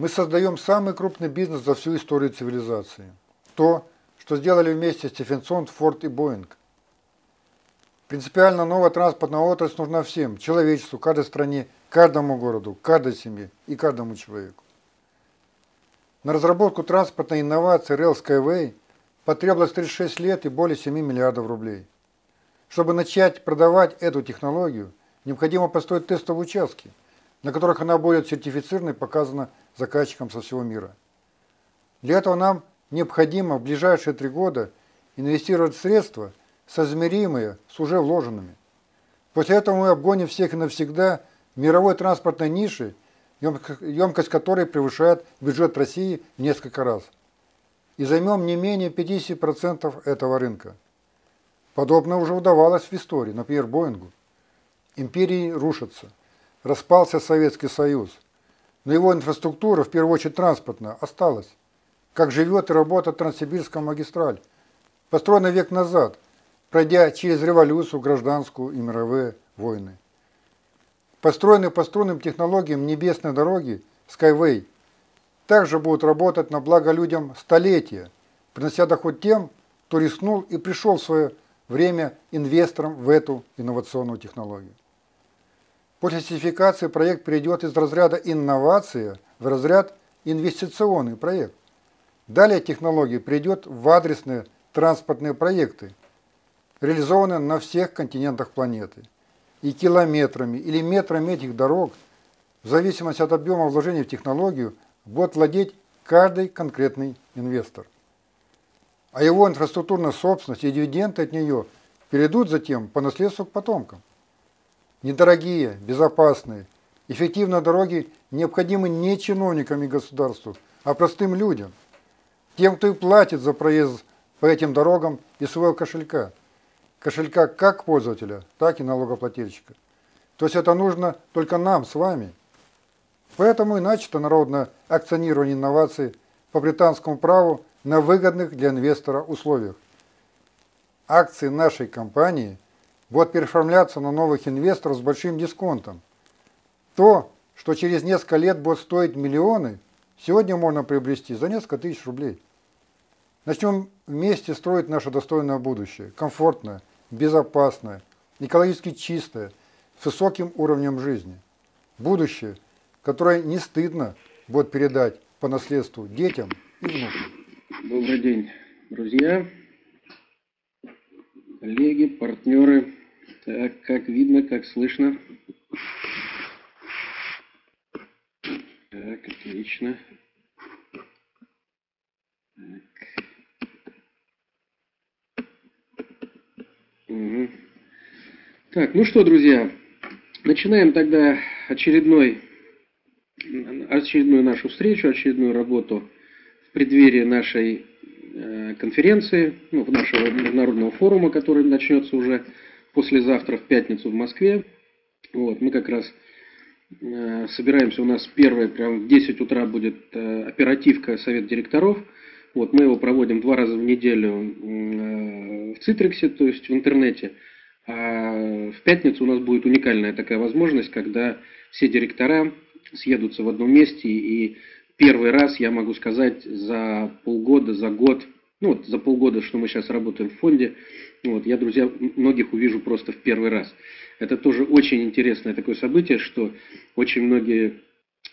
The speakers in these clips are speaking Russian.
Мы создаем самый крупный бизнес за всю историю цивилизации. То, что сделали вместе Стефенсон, Форд и Боинг. Принципиально новая транспортная отрасль нужна всем, человечеству, каждой стране, каждому городу, каждой семье и каждому человеку. На разработку транспортной инновации Rail Skyway потребовалось 36 лет и более 7 миллиардов рублей. Чтобы начать продавать эту технологию, необходимо построить тестовые участки, на которых она будет сертифицирована и показана заказчикам со всего мира. Для этого нам необходимо в ближайшие три года инвестировать средства, соизмеримые с уже вложенными. После этого мы обгоним всех и навсегда мировой транспортной ниши, емкость которой превышает бюджет России в несколько раз. И займем не менее 50% этого рынка. Подобное уже удавалось в истории, например, Боингу. Империи рушатся. Распался Советский Союз. Но его инфраструктура, в первую очередь транспортная, осталась. Как живет и работает Транссибирская магистраль. Построена век назад, пройдя через революцию, гражданскую и мировые войны. Построенные по струнным технологиям небесной дороги Skyway также будут работать на благо людям столетия, принося доход тем, кто рискнул и пришел в свое время инвестором в эту инновационную технологию. После сертификации проект перейдет из разряда инновация в разряд инвестиционный проект. Далее технология перейдет в адресные транспортные проекты, реализованные на всех континентах планеты. И километрами или метрами этих дорог, в зависимости от объема вложений в технологию, будет владеть каждый конкретный инвестор а его инфраструктурная собственность и дивиденды от нее перейдут затем по наследству к потомкам. Недорогие, безопасные, эффективные дороги необходимы не чиновникам и государству, а простым людям, тем, кто и платит за проезд по этим дорогам из своего кошелька. Кошелька как пользователя, так и налогоплательщика. То есть это нужно только нам с вами. Поэтому и начато народное акционирование инноваций по британскому праву на выгодных для инвестора условиях. Акции нашей компании будут переоформляться на новых инвесторов с большим дисконтом. То, что через несколько лет будет стоить миллионы, сегодня можно приобрести за несколько тысяч рублей. Начнем вместе строить наше достойное будущее, комфортное, безопасное, экологически чистое, с высоким уровнем жизни. Будущее, которое не стыдно будет передать по наследству детям и внукам. Добрый день, друзья, коллеги, партнеры. Так, как видно, как слышно. Так, отлично. Так. Угу. так, ну что, друзья, начинаем тогда очередной, очередную нашу встречу, очередную работу в преддверии нашей э, конференции, ну, нашего международного форума, который начнется уже послезавтра в пятницу в Москве. Вот, мы как раз э, собираемся, у нас первое, прям в 10 утра будет э, оперативка Совет директоров. Вот, мы его проводим два раза в неделю в Цитриксе, то есть в интернете. А в пятницу у нас будет уникальная такая возможность, когда все директора съедутся в одном месте и первый раз, я могу сказать, за полгода, за год, ну вот за полгода, что мы сейчас работаем в фонде, вот, я, друзья, многих увижу просто в первый раз. Это тоже очень интересное такое событие, что очень многие,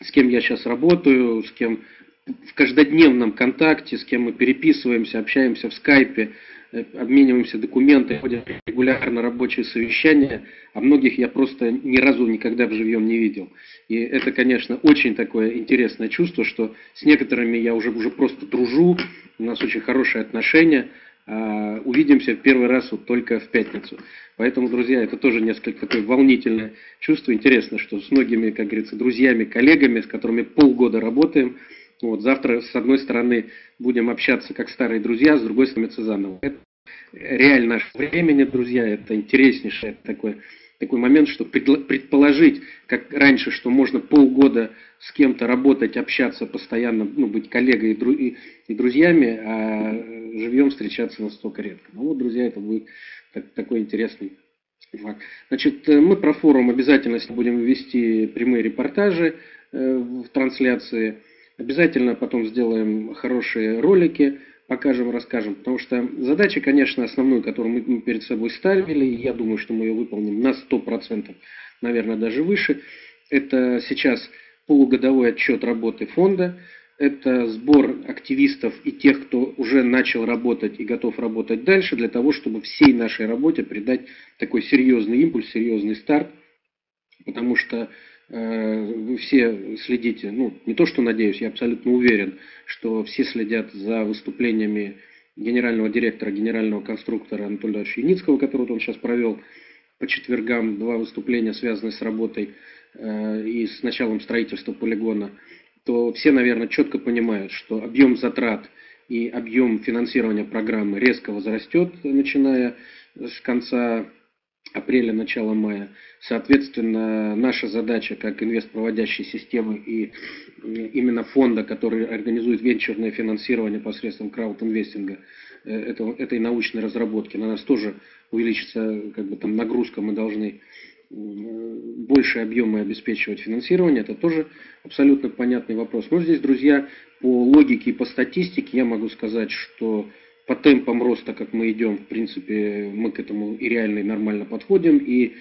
с кем я сейчас работаю, с кем в каждодневном контакте, с кем мы переписываемся, общаемся в скайпе, Э, обмениваемся документами, ходят регулярно рабочие совещания, а многих я просто ни разу никогда в живьем не видел. И это, конечно, очень такое интересное чувство, что с некоторыми я уже, уже просто дружу, у нас очень хорошие отношения, увидимся в первый раз вот только в пятницу. Поэтому, друзья, это тоже несколько такое волнительное чувство. Интересно, что с многими, как говорится, друзьями, коллегами, с которыми полгода работаем, вот, завтра, с одной стороны, будем общаться как старые друзья, с другой стороны, заново. Это реально наше времени, друзья, это интереснейший такой, такой момент, что предположить, как раньше, что можно полгода с кем-то работать, общаться постоянно, ну, быть коллегой и, и друзьями, а живьем встречаться настолько редко. Ну вот, друзья, это будет так, такой интересный факт. Значит, мы про форум обязательно будем вести прямые репортажи э, в трансляции. Обязательно потом сделаем хорошие ролики, покажем, расскажем. Потому что задача, конечно, основную, которую мы перед собой ставили, я думаю, что мы ее выполним на 100%, наверное, даже выше. Это сейчас полугодовой отчет работы фонда, это сбор активистов и тех, кто уже начал работать и готов работать дальше, для того, чтобы всей нашей работе придать такой серьезный импульс, серьезный старт, потому что вы все следите, ну, не то что надеюсь, я абсолютно уверен, что все следят за выступлениями генерального директора, генерального конструктора Анатолия Яницкого, которого он сейчас провел по четвергам, два выступления, связанные с работой э, и с началом строительства полигона – то все, наверное, четко понимают, что объем затрат и объем финансирования программы резко возрастет, начиная с конца апреля, начала мая. Соответственно, наша задача как инвестпроводящей системы и именно фонда, который организует венчурное финансирование посредством краудинвестинга э, этой научной разработки, на нас тоже увеличится как бы, там, нагрузка, мы должны больше объемы обеспечивать финансирование, это тоже абсолютно понятный вопрос. Но здесь, друзья, по логике и по статистике я могу сказать, что по темпам роста, как мы идем, в принципе, мы к этому и реально и нормально подходим. И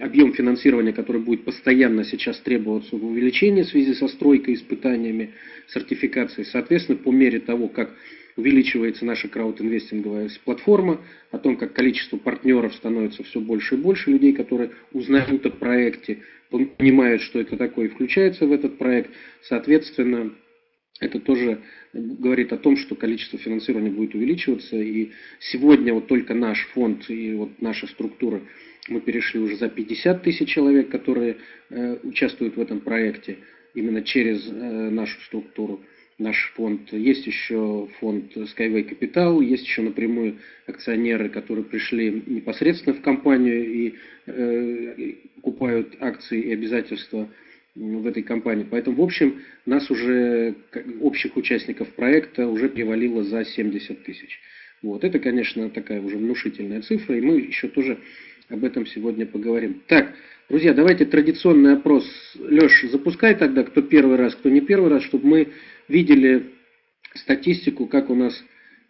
объем финансирования, который будет постоянно сейчас требоваться в увеличении в связи со стройкой, испытаниями, сертификацией, соответственно, по мере того, как увеличивается наша краудинвестинговая платформа, о том, как количество партнеров становится все больше и больше, людей, которые узнают о проекте, понимают, что это такое, и включаются в этот проект. Соответственно, это тоже говорит о том, что количество финансирования будет увеличиваться. И сегодня вот только наш фонд и вот наша структура, мы перешли уже за 50 тысяч человек, которые э, участвуют в этом проекте именно через э, нашу структуру наш фонд. Есть еще фонд Skyway Capital, есть еще напрямую акционеры, которые пришли непосредственно в компанию и э, покупают акции и обязательства в этой компании. Поэтому, в общем, нас уже, общих участников проекта, уже перевалило за 70 тысяч. Вот. Это, конечно, такая уже внушительная цифра, и мы еще тоже об этом сегодня поговорим. Так, друзья, давайте традиционный опрос. Леш, запускай тогда, кто первый раз, кто не первый раз, чтобы мы видели статистику, как у нас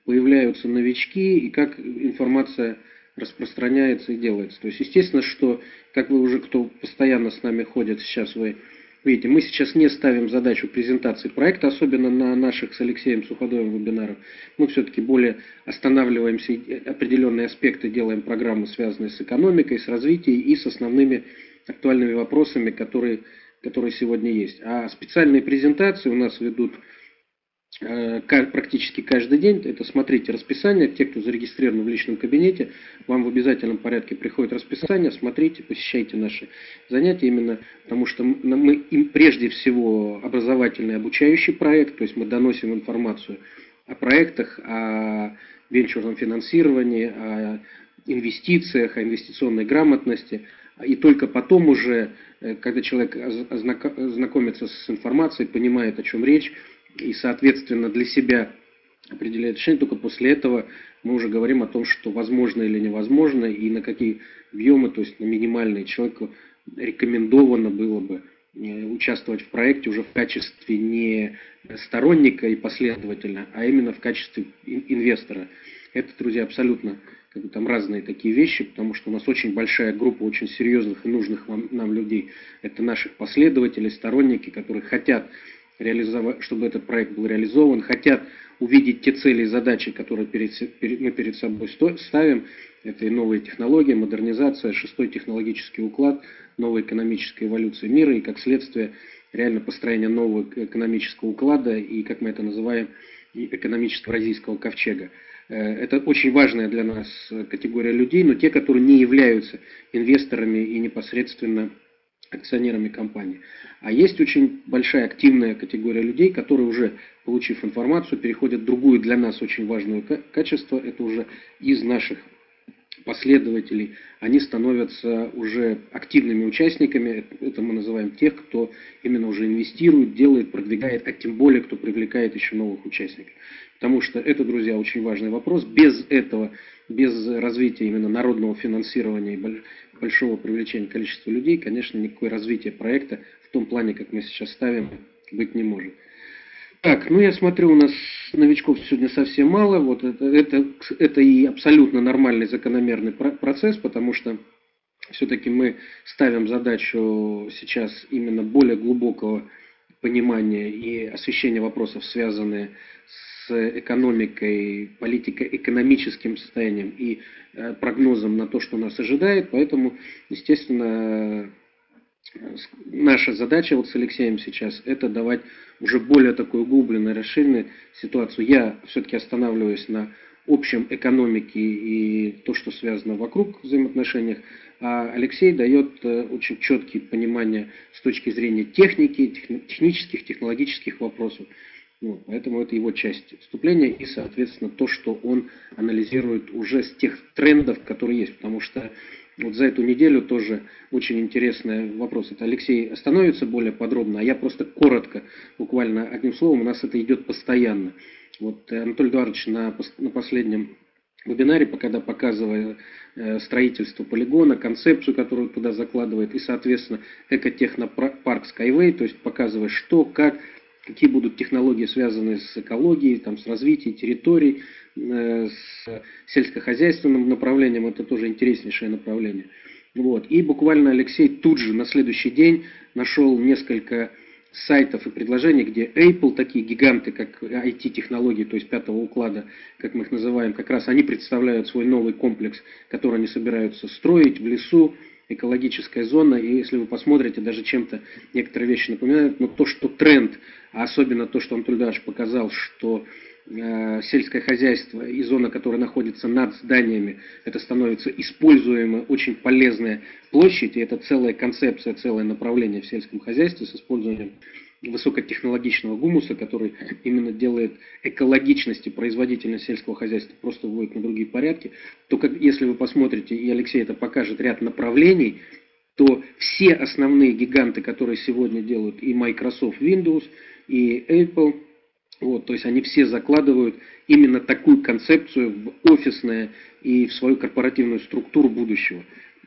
появляются новички и как информация распространяется и делается. То есть, естественно, что, как вы уже, кто постоянно с нами ходит, сейчас вы видите, мы сейчас не ставим задачу презентации проекта, особенно на наших с Алексеем Суходоем вебинарах. Мы все-таки более останавливаемся, определенные аспекты делаем программы, связанные с экономикой, с развитием и с основными актуальными вопросами, которые которые сегодня есть. А специальные презентации у нас ведут практически каждый день. Это смотрите расписание. Те, кто зарегистрирован в личном кабинете, вам в обязательном порядке приходит расписание. Смотрите, посещайте наши занятия именно потому, что мы им прежде всего образовательный обучающий проект, то есть мы доносим информацию о проектах, о венчурном финансировании, о инвестициях, о инвестиционной грамотности – и только потом уже, э, когда человек знакомится с информацией, понимает, о чем речь, и, соответственно, для себя определяет решение, только после этого мы уже говорим о том, что возможно или невозможно, и на какие объемы, то есть на минимальные человеку рекомендовано было бы э, участвовать в проекте уже в качестве не сторонника и последовательно, а именно в качестве инвестора. Это, друзья, абсолютно как бы, там разные такие вещи, потому что у нас очень большая группа очень серьезных и нужных нам людей. Это наших последователей, сторонники, которые хотят реализовать, чтобы этот проект был реализован, хотят увидеть те цели и задачи, которые перед, перед, мы перед собой ставим. Это и новые технологии, модернизация, шестой технологический уклад, новая экономическая эволюция мира и, как следствие, реально построение нового экономического уклада и, как мы это называем, экономического российского ковчега. Э, это очень важная для нас категория людей, но те, которые не являются инвесторами и непосредственно акционерами компании. А есть очень большая активная категория людей, которые уже, получив информацию, переходят в другую для нас очень важное качество. Это уже из наших последователей, они становятся уже активными участниками. Это мы называем тех, кто именно уже инвестирует, делает, продвигает, а тем более, кто привлекает еще новых участников. Потому что это, друзья, очень важный вопрос. Без этого, без развития именно народного финансирования большого привлечения количества людей, конечно, никакое развитие проекта в том плане, как мы сейчас ставим, быть не может. Так, ну я смотрю, у нас новичков сегодня совсем мало. Вот это, это, это и абсолютно нормальный закономерный процесс, потому что все-таки мы ставим задачу сейчас именно более глубокого понимания и освещения вопросов, связанные экономикой, политико-экономическим состоянием и э, прогнозом на то, что нас ожидает. Поэтому, естественно, наша задача вот с Алексеем сейчас это давать уже более такую углубленную, расширенную ситуацию. Я все-таки останавливаюсь на общем экономике и то, что связано вокруг взаимоотношениях, а Алексей дает э, очень четкие понимания с точки зрения техники, технических, технологических вопросов. Вот, поэтому это его часть вступления и, соответственно, то, что он анализирует уже с тех трендов, которые есть. Потому что вот за эту неделю тоже очень интересный вопрос. Это Алексей остановится более подробно, а я просто коротко, буквально одним словом, у нас это идет постоянно. Вот Анатолий Эдуардович на, на последнем вебинаре, когда показывая э, строительство полигона, концепцию, которую туда закладывает, и, соответственно, экотехнопарк Skyway, то есть показывая, что, как, какие будут технологии, связанные с экологией, там, с развитием территорий, э, с сельскохозяйственным направлением, это тоже интереснейшее направление. Вот. И буквально Алексей тут же на следующий день нашел несколько сайтов и предложений, где Apple, такие гиганты, как IT-технологии, то есть пятого уклада, как мы их называем, как раз они представляют свой новый комплекс, который они собираются строить в лесу, экологическая зона, и если вы посмотрите, даже чем-то некоторые вещи напоминают, но то, что тренд, особенно то, что Антон Даш показал, что э, сельское хозяйство и зона, которая находится над зданиями, это становится используемая, очень полезная площадь, и это целая концепция, целое направление в сельском хозяйстве с использованием высокотехнологичного гумуса, который именно делает экологичность и производительность сельского хозяйства, просто вводит на другие порядки, то как, если вы посмотрите, и Алексей это покажет ряд направлений, то все основные гиганты, которые сегодня делают и Microsoft Windows, и Apple, вот, то есть они все закладывают именно такую концепцию в офисное и в свою корпоративную структуру будущего.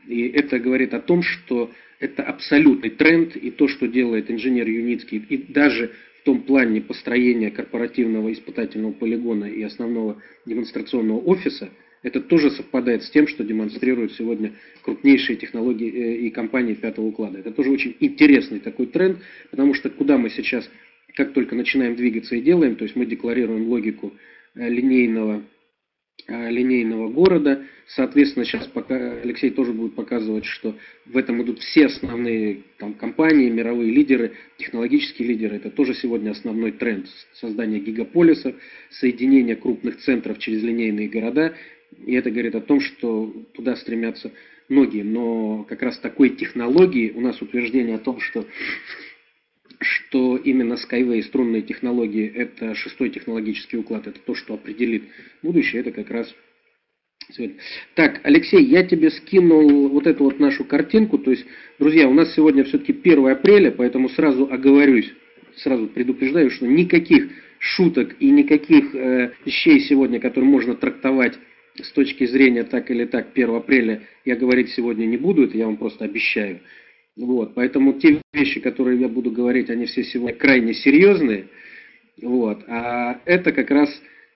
И это говорит о том, что это абсолютный тренд, и то, что делает инженер Юницкий, и даже в том плане построения корпоративного испытательного полигона и основного демонстрационного офиса, это тоже совпадает с тем, что демонстрируют сегодня крупнейшие технологии э, и компании пятого уклада. Это тоже очень интересный такой тренд, потому что куда мы сейчас, как только начинаем двигаться и делаем, то есть мы декларируем логику э, линейного Э, линейного города. Соответственно, сейчас пока Алексей тоже будет показывать, что в этом идут все основные там, компании, мировые лидеры, технологические лидеры. Это тоже сегодня основной тренд создания гигаполисов, соединения крупных центров через линейные города. И это говорит о том, что туда стремятся многие. Но как раз такой технологии у нас утверждение о том, что что именно Skyway струнные технологии – это шестой технологический уклад, это то, что определит будущее, это как раз сегодня. Так, Алексей, я тебе скинул вот эту вот нашу картинку, то есть, друзья, у нас сегодня все-таки 1 апреля, поэтому сразу оговорюсь, сразу предупреждаю, что никаких шуток и никаких э, вещей сегодня, которые можно трактовать с точки зрения так или так 1 апреля, я говорить сегодня не буду, это я вам просто обещаю. Вот, поэтому те вещи, которые я буду говорить, они все сегодня крайне серьезные. Вот, а это как раз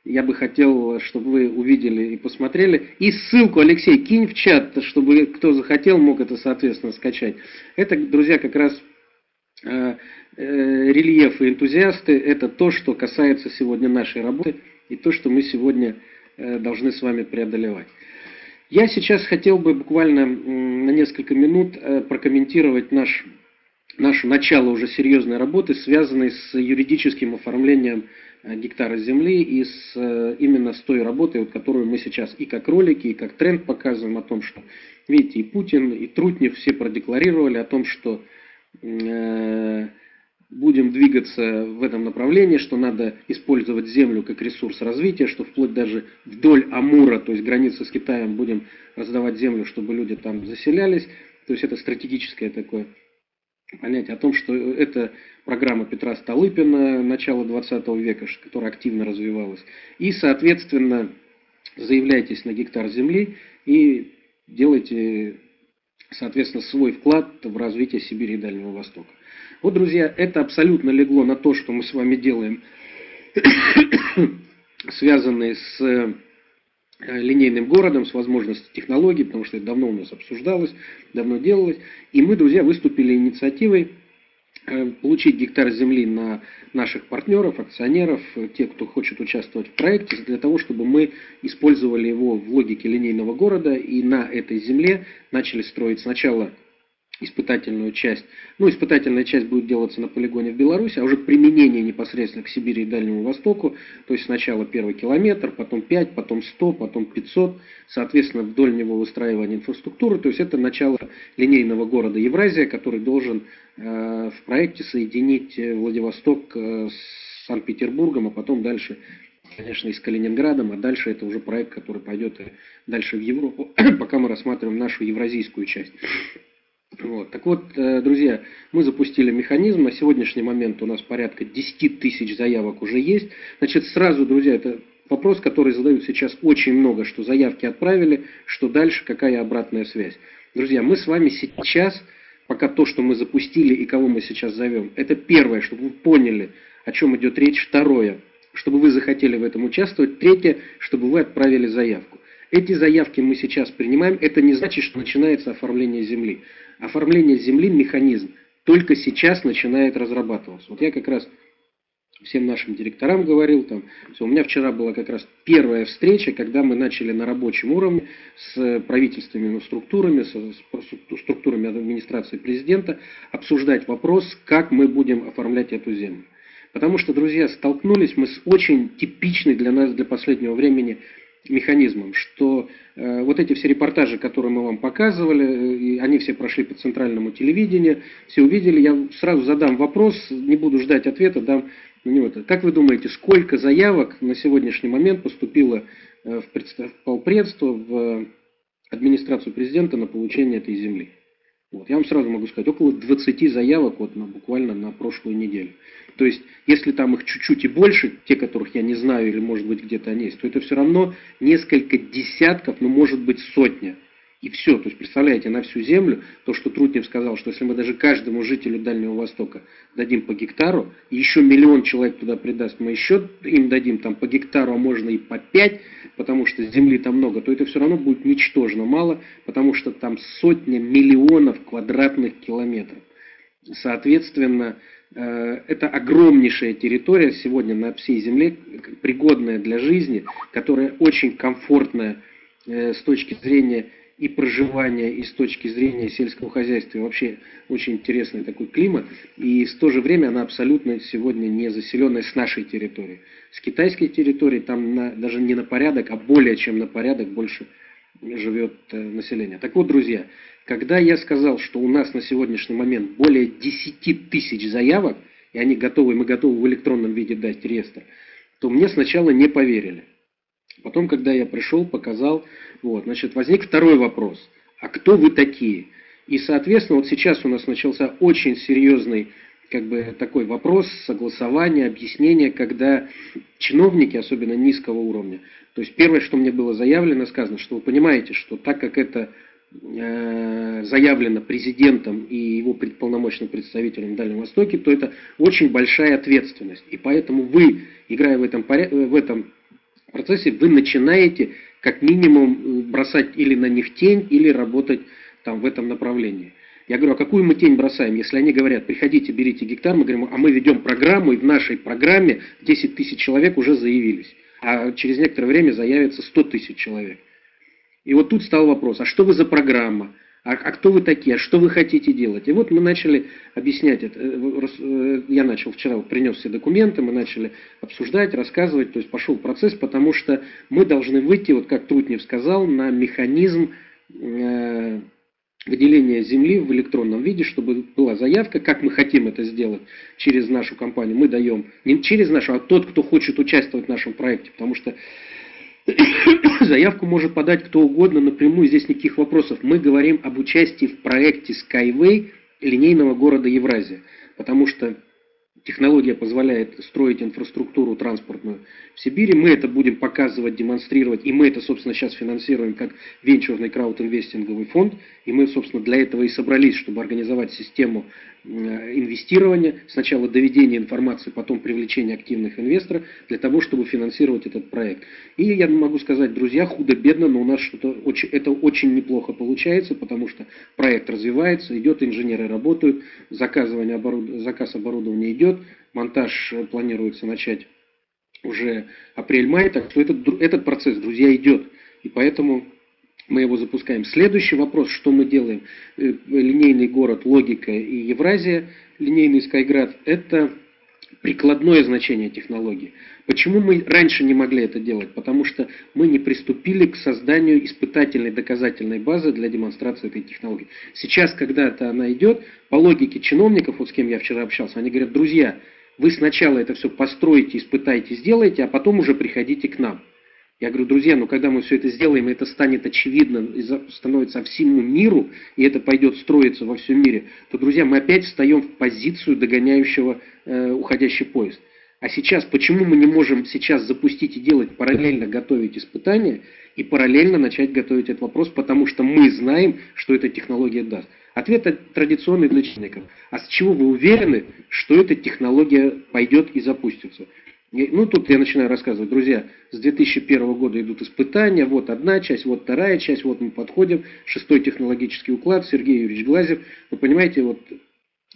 я бы хотел, чтобы вы увидели и посмотрели. И ссылку, Алексей, кинь в чат, чтобы кто захотел, мог это, соответственно, скачать. Это, друзья, как раз э, э, рельефы энтузиасты. Это то, что касается сегодня нашей работы и то, что мы сегодня э, должны с вами преодолевать. Я сейчас хотел бы буквально на несколько минут э, прокомментировать наш, наше начало уже серьезной работы, связанной с юридическим оформлением э, гектара земли и с, э, именно с той работой, вот, которую мы сейчас и как ролики, и как тренд показываем о том, что, видите, и Путин, и Трутнев все продекларировали о том, что э, будем двигаться в этом направлении, что надо использовать землю как ресурс развития, что вплоть даже вдоль Амура, то есть границы с Китаем, будем раздавать землю, чтобы люди там заселялись. То есть это стратегическое такое понятие о том, что это программа Петра Столыпина начала 20 века, которая активно развивалась. И, соответственно, заявляйтесь на гектар земли и делайте, соответственно, свой вклад в развитие Сибири и Дальнего Востока. Вот, друзья, это абсолютно легло на то, что мы с вами делаем связанные с э, линейным городом, с возможностью технологий, потому что это давно у нас обсуждалось, давно делалось. И мы, друзья, выступили инициативой Э, получить гектар земли на наших партнеров, акционеров, тех, кто хочет участвовать в проекте, для того, чтобы мы использовали его в логике линейного города и на этой земле начали строить сначала испытательную часть. Ну, испытательная часть будет делаться на полигоне в Беларуси, а уже применение непосредственно к Сибири и Дальнему Востоку, то есть сначала первый километр, потом 5, потом 100, потом 500, соответственно, вдоль него выстраивание инфраструктуры, то есть это начало линейного города Евразия, который должен э, в проекте соединить э, Владивосток э, с Санкт-Петербургом, а потом дальше конечно, и с Калининградом, а дальше это уже проект, который пойдет дальше в Европу, пока мы рассматриваем нашу евразийскую часть. Вот. Так вот, э, друзья, мы запустили механизм. На сегодняшний момент у нас порядка 10 тысяч заявок уже есть. Значит, сразу, друзья, это вопрос, который задают сейчас очень много, что заявки отправили, что дальше, какая обратная связь. Друзья, мы с вами сейчас, пока то, что мы запустили и кого мы сейчас зовем, это первое, чтобы вы поняли, о чем идет речь. Второе, чтобы вы захотели в этом участвовать. Третье, чтобы вы отправили заявку. Эти заявки мы сейчас принимаем. Это не значит, что начинается оформление земли оформление земли, механизм, только сейчас начинает разрабатываться. Вот я как раз всем нашим директорам говорил, там, все, у меня вчера была как раз первая встреча, когда мы начали на рабочем уровне с правительственными структурами, с, с структурами администрации президента обсуждать вопрос, как мы будем оформлять эту землю. Потому что, друзья, столкнулись мы с очень типичной для нас, для последнего времени механизмом, что э, вот эти все репортажи, которые мы вам показывали, э, они все прошли по центральному телевидению, все увидели, я сразу задам вопрос, не буду ждать ответа, дам на него. Как вы думаете, сколько заявок на сегодняшний момент поступило э, в, в полпредство, в администрацию президента на получение этой земли? Вот. Я вам сразу могу сказать, около 20 заявок вот, на, буквально на прошлую неделю. То есть, если там их чуть-чуть и больше, те, которых я не знаю, или может быть где-то они есть, то это все равно несколько десятков, ну может быть сотня и все. То есть, представляете, на всю землю, то, что Трутнев сказал, что если мы даже каждому жителю Дальнего Востока дадим по гектару, и еще миллион человек туда придаст, мы еще им дадим там по гектару, а можно и по пять, потому что земли там много, то это все равно будет ничтожно мало, потому что там сотня миллионов квадратных километров. Соответственно, э, это огромнейшая территория сегодня на всей Земле, пригодная для жизни, которая очень комфортная э, с точки зрения и проживания, и с точки зрения сельского хозяйства. И вообще очень интересный такой климат. И в то же время она абсолютно сегодня не заселенная с нашей территории. С китайской территории там на, даже не на порядок, а более чем на порядок больше живет э, население. Так вот, друзья, когда я сказал, что у нас на сегодняшний момент более 10 тысяч заявок, и они готовы, мы готовы в электронном виде дать реестр, то мне сначала не поверили. Потом, когда я пришел, показал, вот, значит, возник второй вопрос. А кто вы такие? И, соответственно, вот сейчас у нас начался очень серьезный как бы такой вопрос, согласования, объяснения, когда чиновники, особенно низкого уровня, то есть первое, что мне было заявлено, сказано, что вы понимаете, что так как это э, заявлено президентом и его полномочным представителем в Дальнем Востоке, то это очень большая ответственность. И поэтому вы, играя в этом, в этом процессе вы начинаете как минимум э, бросать или на них тень, или работать там в этом направлении. Я говорю, а какую мы тень бросаем? Если они говорят, приходите, берите гектар, мы говорим, а мы ведем программу, и в нашей программе 10 тысяч человек уже заявились. А через некоторое время заявится 100 тысяч человек. И вот тут стал вопрос, а что вы за программа? А, а кто вы такие, а что вы хотите делать. И вот мы начали объяснять это. Э, э, я начал вчера, принес все документы, мы начали обсуждать, рассказывать, то есть пошел процесс, потому что мы должны выйти, вот как Трутнев сказал, на механизм э, выделения земли в электронном виде, чтобы была заявка, как мы хотим это сделать через нашу компанию. Мы даем, не через нашу, а тот, кто хочет участвовать в нашем проекте, потому что Заявку может подать кто угодно напрямую, здесь никаких вопросов. Мы говорим об участии в проекте Skyway линейного города Евразия. Потому что Технология позволяет строить инфраструктуру транспортную в Сибири. Мы это будем показывать, демонстрировать, и мы это, собственно, сейчас финансируем как венчурный краудинвестинговый фонд. И мы, собственно, для этого и собрались, чтобы организовать систему инвестирования, сначала доведение информации, потом привлечение активных инвесторов для того, чтобы финансировать этот проект. И я могу сказать, друзья, худо-бедно, но у нас что-то очень, это очень неплохо получается, потому что проект развивается, идет, инженеры работают, заказывание оборуд... заказ оборудования идет, монтаж планируется начать уже апрель-май, так что этот, этот процесс, друзья, идет. И поэтому мы его запускаем. Следующий вопрос, что мы делаем? Э, линейный город Логика и Евразия, линейный Скайград, это прикладное значение технологии. Почему мы раньше не могли это делать? Потому что мы не приступили к созданию испытательной доказательной базы для демонстрации этой технологии. Сейчас, когда это она идет, по логике чиновников, вот с кем я вчера общался, они говорят, друзья, вы сначала это все построите, испытайте, сделайте, а потом уже приходите к нам. Я говорю, друзья, ну когда мы все это сделаем, это станет очевидно, и становится всему миру, и это пойдет строиться во всем мире, то, друзья, мы опять встаем в позицию догоняющего э, уходящий поезд. А сейчас, почему мы не можем сейчас запустить и делать параллельно готовить испытания и параллельно начать готовить этот вопрос, потому что мы знаем, что эта технология даст. Ответ традиционный для чиновников. А с чего вы уверены, что эта технология пойдет и запустится? Ну, тут я начинаю рассказывать, друзья, с 2001 года идут испытания, вот одна часть, вот вторая часть, вот мы подходим, шестой технологический уклад, Сергей Юрьевич Глазев. Вы понимаете, вот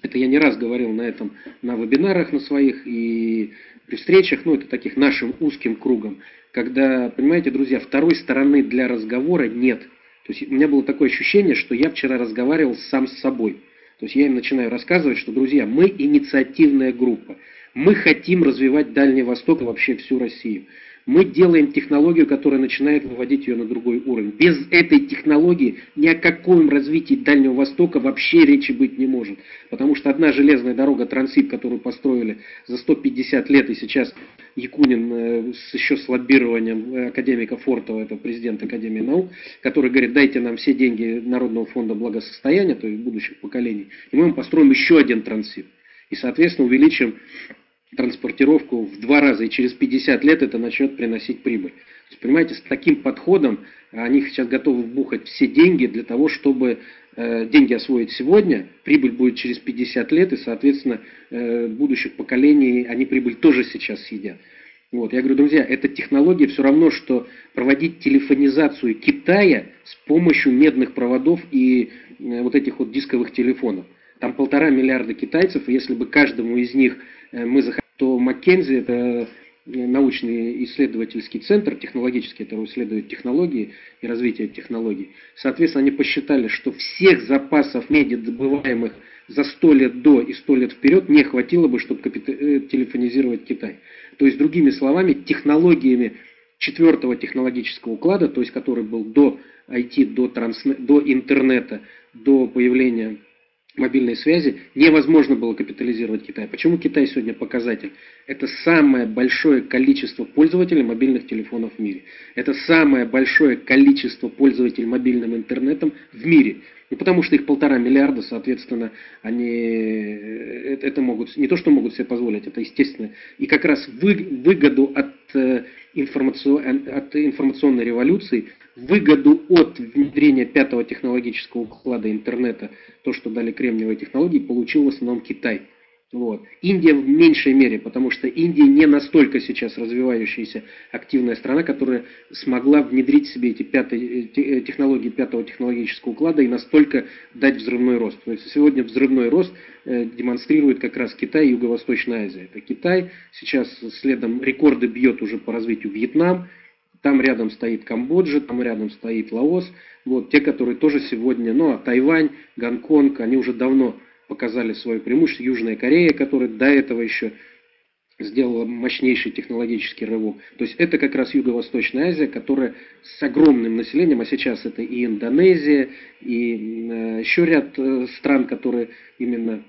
это я не раз говорил на этом, на вебинарах на своих и при встречах, ну, это таких нашим узким кругом, когда, понимаете, друзья, второй стороны для разговора нет. То есть у меня было такое ощущение, что я вчера разговаривал сам с собой. То есть я им начинаю рассказывать, что, друзья, мы инициативная группа. Мы хотим развивать Дальний Восток и вообще всю Россию. Мы делаем технологию, которая начинает выводить ее на другой уровень. Без этой технологии ни о каком развитии Дальнего Востока вообще речи быть не может. Потому что одна железная дорога Трансип, которую построили за 150 лет, и сейчас Якунин э, с еще с лоббированием э, академика Фортова, это президент Академии наук, который говорит, дайте нам все деньги Народного фонда благосостояния, то есть будущих поколений, и мы вам построим еще один Трансип. И, соответственно, увеличим транспортировку в два раза, и через 50 лет это начнет приносить прибыль. То есть, понимаете, с таким подходом они сейчас готовы вбухать все деньги для того, чтобы э, деньги освоить сегодня, прибыль будет через 50 лет, и, соответственно, э, будущих поколений они прибыль тоже сейчас съедят. Вот, я говорю, друзья, эта технология все равно, что проводить телефонизацию Китая с помощью медных проводов и э, вот этих вот дисковых телефонов. Там полтора миллиарда китайцев, и если бы каждому из них э, мы захотели, то Маккензи это э, научный исследовательский центр, технологический, который исследует технологии и развитие технологий. Соответственно, они посчитали, что всех запасов меди, добываемых за 100 лет до и 100 лет вперед, не хватило бы, чтобы э, телефонизировать Китай. То есть, другими словами, технологиями четвертого технологического уклада, то есть который был до IT, до, транс... до интернета, до появления мобильной связи невозможно было капитализировать Китай. Почему Китай сегодня показатель? Это самое большое количество пользователей мобильных телефонов в мире. Это самое большое количество пользователей мобильным интернетом в мире. Ну, потому что их полтора миллиарда, соответственно, они э, это могут, не то что могут себе позволить, это естественно. И как раз выгоду от, э, от информационной революции выгоду от внедрения пятого технологического уклада интернета, то, что дали кремниевые технологии, получил в основном Китай. Вот. Индия в меньшей мере, потому что Индия не настолько сейчас развивающаяся активная страна, которая смогла внедрить себе эти пятые, э, технологии пятого технологического уклада и настолько дать взрывной рост. То есть сегодня взрывной рост э, демонстрирует как раз Китай и Юго-Восточная Азия. Это Китай, сейчас следом рекорды бьет уже по развитию Вьетнам, там рядом стоит Камбоджа, там рядом стоит Лаос. Вот те, которые тоже сегодня, ну а Тайвань, Гонконг, они уже давно показали свое преимущество. Южная Корея, которая до этого еще сделала мощнейший технологический рывок. То есть это как раз Юго-Восточная Азия, которая с огромным населением, а сейчас это и Индонезия, и э, еще ряд э, стран, которые именно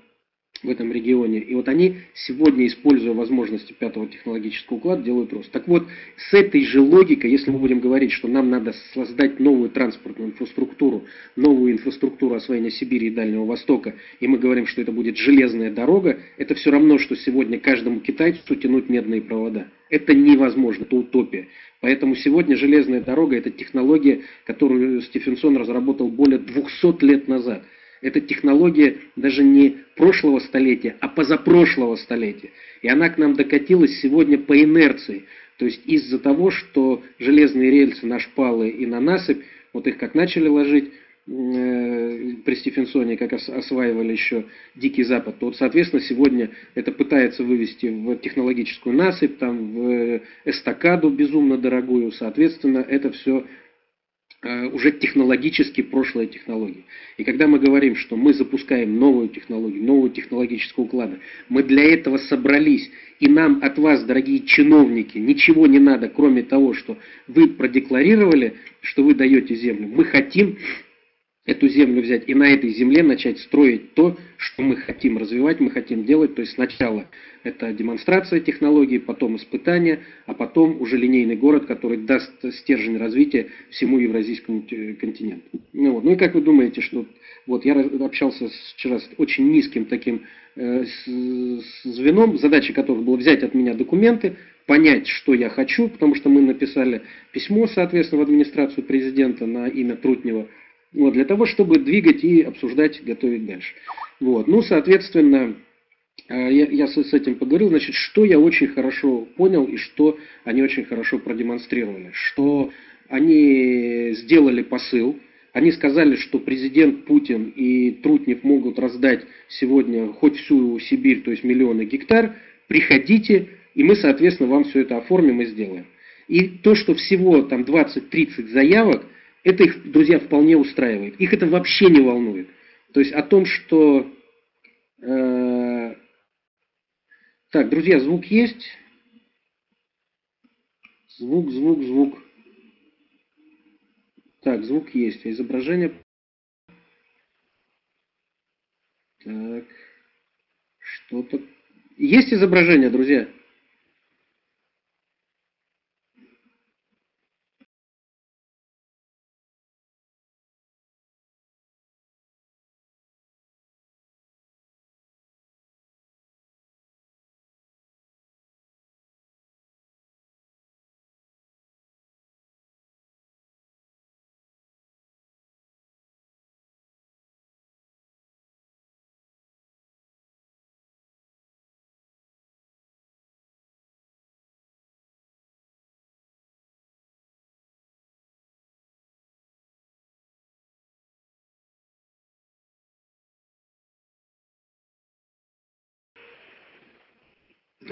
в этом регионе. И вот они сегодня, используя возможности пятого технологического уклада, делают рост. Так вот, с этой же логикой, если мы будем говорить, что нам надо создать новую транспортную инфраструктуру, новую инфраструктуру освоения Сибири и Дальнего Востока, и мы говорим, что это будет железная дорога, это все равно, что сегодня каждому китайцу тянуть медные провода. Это невозможно, это утопия. Поэтому сегодня железная дорога – это технология, которую Стефенсон разработал более 200 лет назад. Это технология даже не прошлого столетия, а позапрошлого столетия. И она к нам докатилась сегодня по инерции. То есть из-за того, что железные рельсы на шпалы и на насыпь, вот их как начали ложить, э, при Стефенсоне, как осваивали еще Дикий Запад, то, вот, соответственно, сегодня это пытается вывести в технологическую насыпь, там, в эстакаду безумно дорогую, соответственно, это все Э, уже технологически прошлые технологии. И когда мы говорим, что мы запускаем новую технологию, новую технологическую уклада, мы для этого собрались, и нам от вас, дорогие чиновники, ничего не надо, кроме того, что вы продекларировали, что вы даете землю. Мы хотим эту землю взять и на этой земле начать строить то, что мы хотим развивать, мы хотим делать. То есть сначала это демонстрация технологий, потом испытания, а потом уже линейный город, который даст стержень развития всему евразийскому континенту. Ну, вот. ну и как вы думаете, что вот я общался вчера с очень низким таким э, звеном, задача которого была взять от меня документы, понять, что я хочу, потому что мы написали письмо, соответственно, в администрацию президента на имя Трутнева, вот, для того, чтобы двигать и обсуждать, готовить дальше. Вот. Ну, соответственно, э, я, я с, этим поговорил, значит, что я очень хорошо понял и что они очень хорошо продемонстрировали. Что они сделали посыл, они сказали, что президент Путин и Трутнев могут раздать сегодня хоть всю Сибирь, то есть миллионы гектар, приходите, и мы, соответственно, вам все это оформим и сделаем. И то, что всего там 20-30 заявок, это их, друзья, вполне устраивает. Их это вообще не волнует. То есть о том, что... Э, так, друзья, звук есть? Звук, звук, звук. Так, звук есть. Изображение... Так. Что-то... Есть изображение, друзья?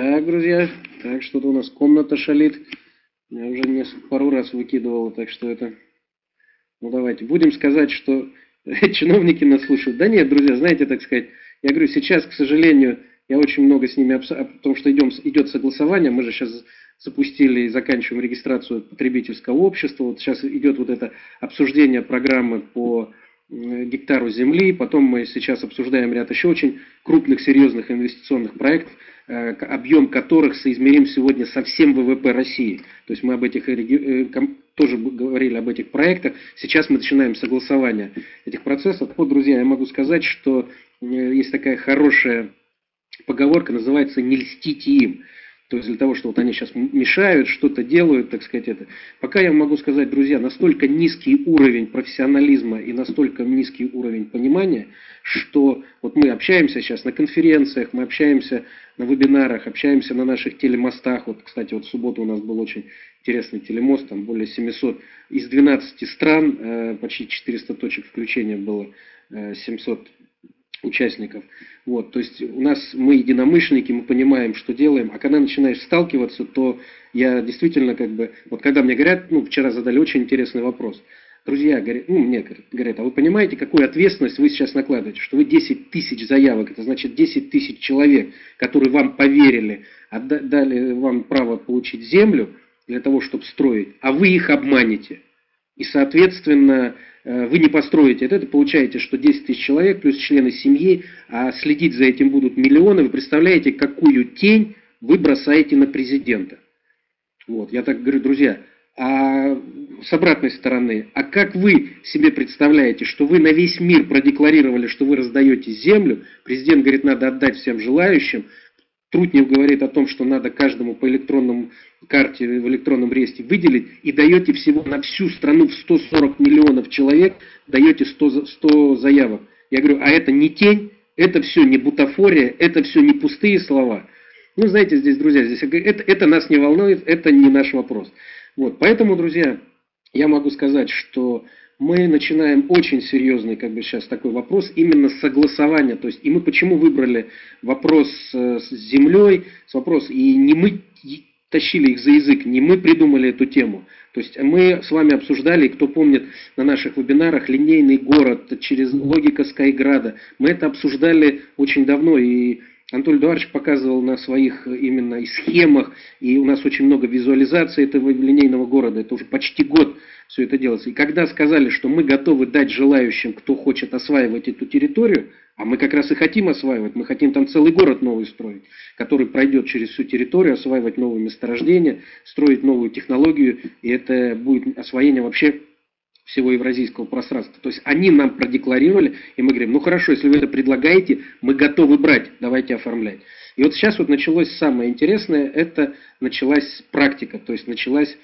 Так, друзья, так, что-то у нас комната шалит. Я уже несколько, пару раз выкидывал, так что это... Ну, давайте, будем сказать, что чиновники нас слушают. Да нет, друзья, знаете, так сказать, я говорю, сейчас, к сожалению, я очень много с ними, потому что идем, идет согласование, мы же сейчас запустили и заканчиваем регистрацию потребительского общества, вот сейчас идет вот это обсуждение программы по гектару земли, потом мы сейчас обсуждаем ряд еще очень крупных, серьезных инвестиционных проектов, Э, объем которых соизмерим сегодня со всем ВВП России. То есть мы об этих э, тоже говорили об этих проектах. Сейчас мы начинаем согласование этих процессов. Вот, друзья, я могу сказать, что э, есть такая хорошая поговорка, называется «не льстите им». То есть для того, что вот они сейчас мешают, что-то делают, так сказать, это. Пока я могу сказать, друзья, настолько низкий уровень профессионализма и настолько низкий уровень понимания, что вот мы общаемся сейчас на конференциях, мы общаемся на вебинарах, общаемся на наших телемостах. Вот, кстати, вот в субботу у нас был очень интересный телемост, там более 700 из 12 стран, э, почти 400 точек включения было, 700 э, участников. Вот, то есть у нас мы единомышленники, мы понимаем, что делаем, а когда начинаешь сталкиваться, то я действительно как бы, вот когда мне говорят, ну, вчера задали очень интересный вопрос, друзья, говорят, ну, мне говорят, а вы понимаете, какую ответственность вы сейчас накладываете, что вы 10 тысяч заявок, это значит 10 тысяч человек, которые вам поверили, дали вам право получить землю для того, чтобы строить, а вы их обманете. И, соответственно, э, вы не построите это, получаете, что 10 тысяч человек плюс члены семьи, а следить за этим будут миллионы. Вы представляете, какую тень вы бросаете на президента. Вот, я так говорю, друзья, а с обратной стороны, а как вы себе представляете, что вы на весь мир продекларировали, что вы раздаете землю, президент говорит, надо отдать всем желающим, Трутнев говорит о том, что надо каждому по электронному карте в электронном реестре выделить, и даете всего на всю страну в 140 миллионов человек, даете 100, 100 заявок. Я говорю, а это не тень, это все не бутафория, это все не пустые слова. Ну, знаете, здесь, друзья, здесь это, это нас не волнует, это не наш вопрос. Вот, поэтому, друзья, я могу сказать, что мы начинаем очень серьезный, как бы сейчас такой вопрос, именно согласования. То есть, и мы почему выбрали вопрос э, с землей, с вопрос, и не мы тащили их за язык, не мы придумали эту тему. То есть мы с вами обсуждали, кто помнит на наших вебинарах, линейный город через логика Скайграда. Мы это обсуждали очень давно, и Анатолий Эдуардович показывал на своих э, именно схемах, и у нас очень много визуализации этого линейного города, это уже почти год все это делается. И когда сказали, что мы готовы дать желающим, кто хочет осваивать эту территорию, а мы как раз и хотим осваивать, мы хотим там целый город новый строить, который пройдет через всю территорию, осваивать новые месторождения, строить новую технологию, и это будет освоение вообще всего евразийского пространства. То есть они нам продекларировали, и мы говорим, ну хорошо, если вы это предлагаете, мы готовы брать, давайте оформлять. И вот сейчас вот началось самое интересное, это началась практика, то есть началась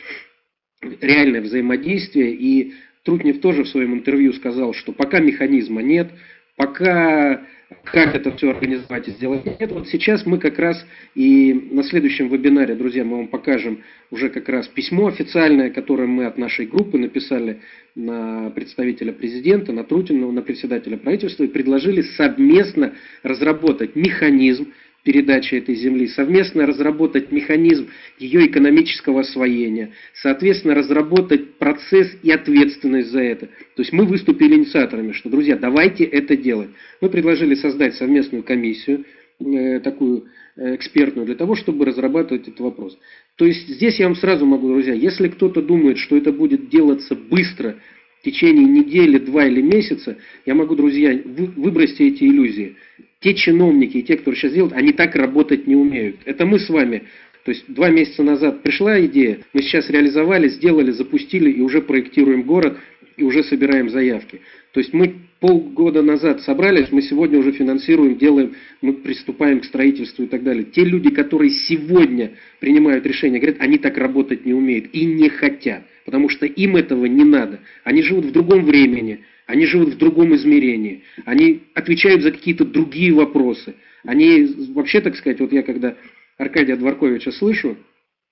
реальное взаимодействие, и Трутнев тоже в своем интервью сказал, что пока механизма нет, пока как это все организовать и сделать. Нет, вот сейчас мы как раз и на следующем вебинаре, друзья, мы вам покажем уже как раз письмо официальное, которое мы от нашей группы написали на представителя президента, на Трутина, на председателя правительства и предложили совместно разработать механизм, передачи этой земли, совместно разработать механизм ее экономического освоения, соответственно, разработать процесс и ответственность за это. То есть мы выступили инициаторами, что, друзья, давайте это делать. Мы предложили создать совместную комиссию, э, такую э, экспертную, для того, чтобы разрабатывать этот вопрос. То есть здесь я вам сразу могу, друзья, если кто-то думает, что это будет делаться быстро, в течение недели, два или месяца, я могу, друзья, вы, выбросьте эти иллюзии те чиновники и те, кто сейчас делают, они так работать не умеют. Это мы с вами. То есть два месяца назад пришла идея, мы сейчас реализовали, сделали, запустили и уже проектируем город и уже собираем заявки. То есть мы полгода назад собрались, мы сегодня уже финансируем, делаем, мы приступаем к строительству и так далее. Те люди, которые сегодня принимают решения, говорят, они так работать не умеют и не хотят, потому что им этого не надо. Они живут в другом времени, они живут в другом измерении, они отвечают за какие-то другие вопросы. Они вообще, так сказать, вот я когда Аркадия Дворковича слышу,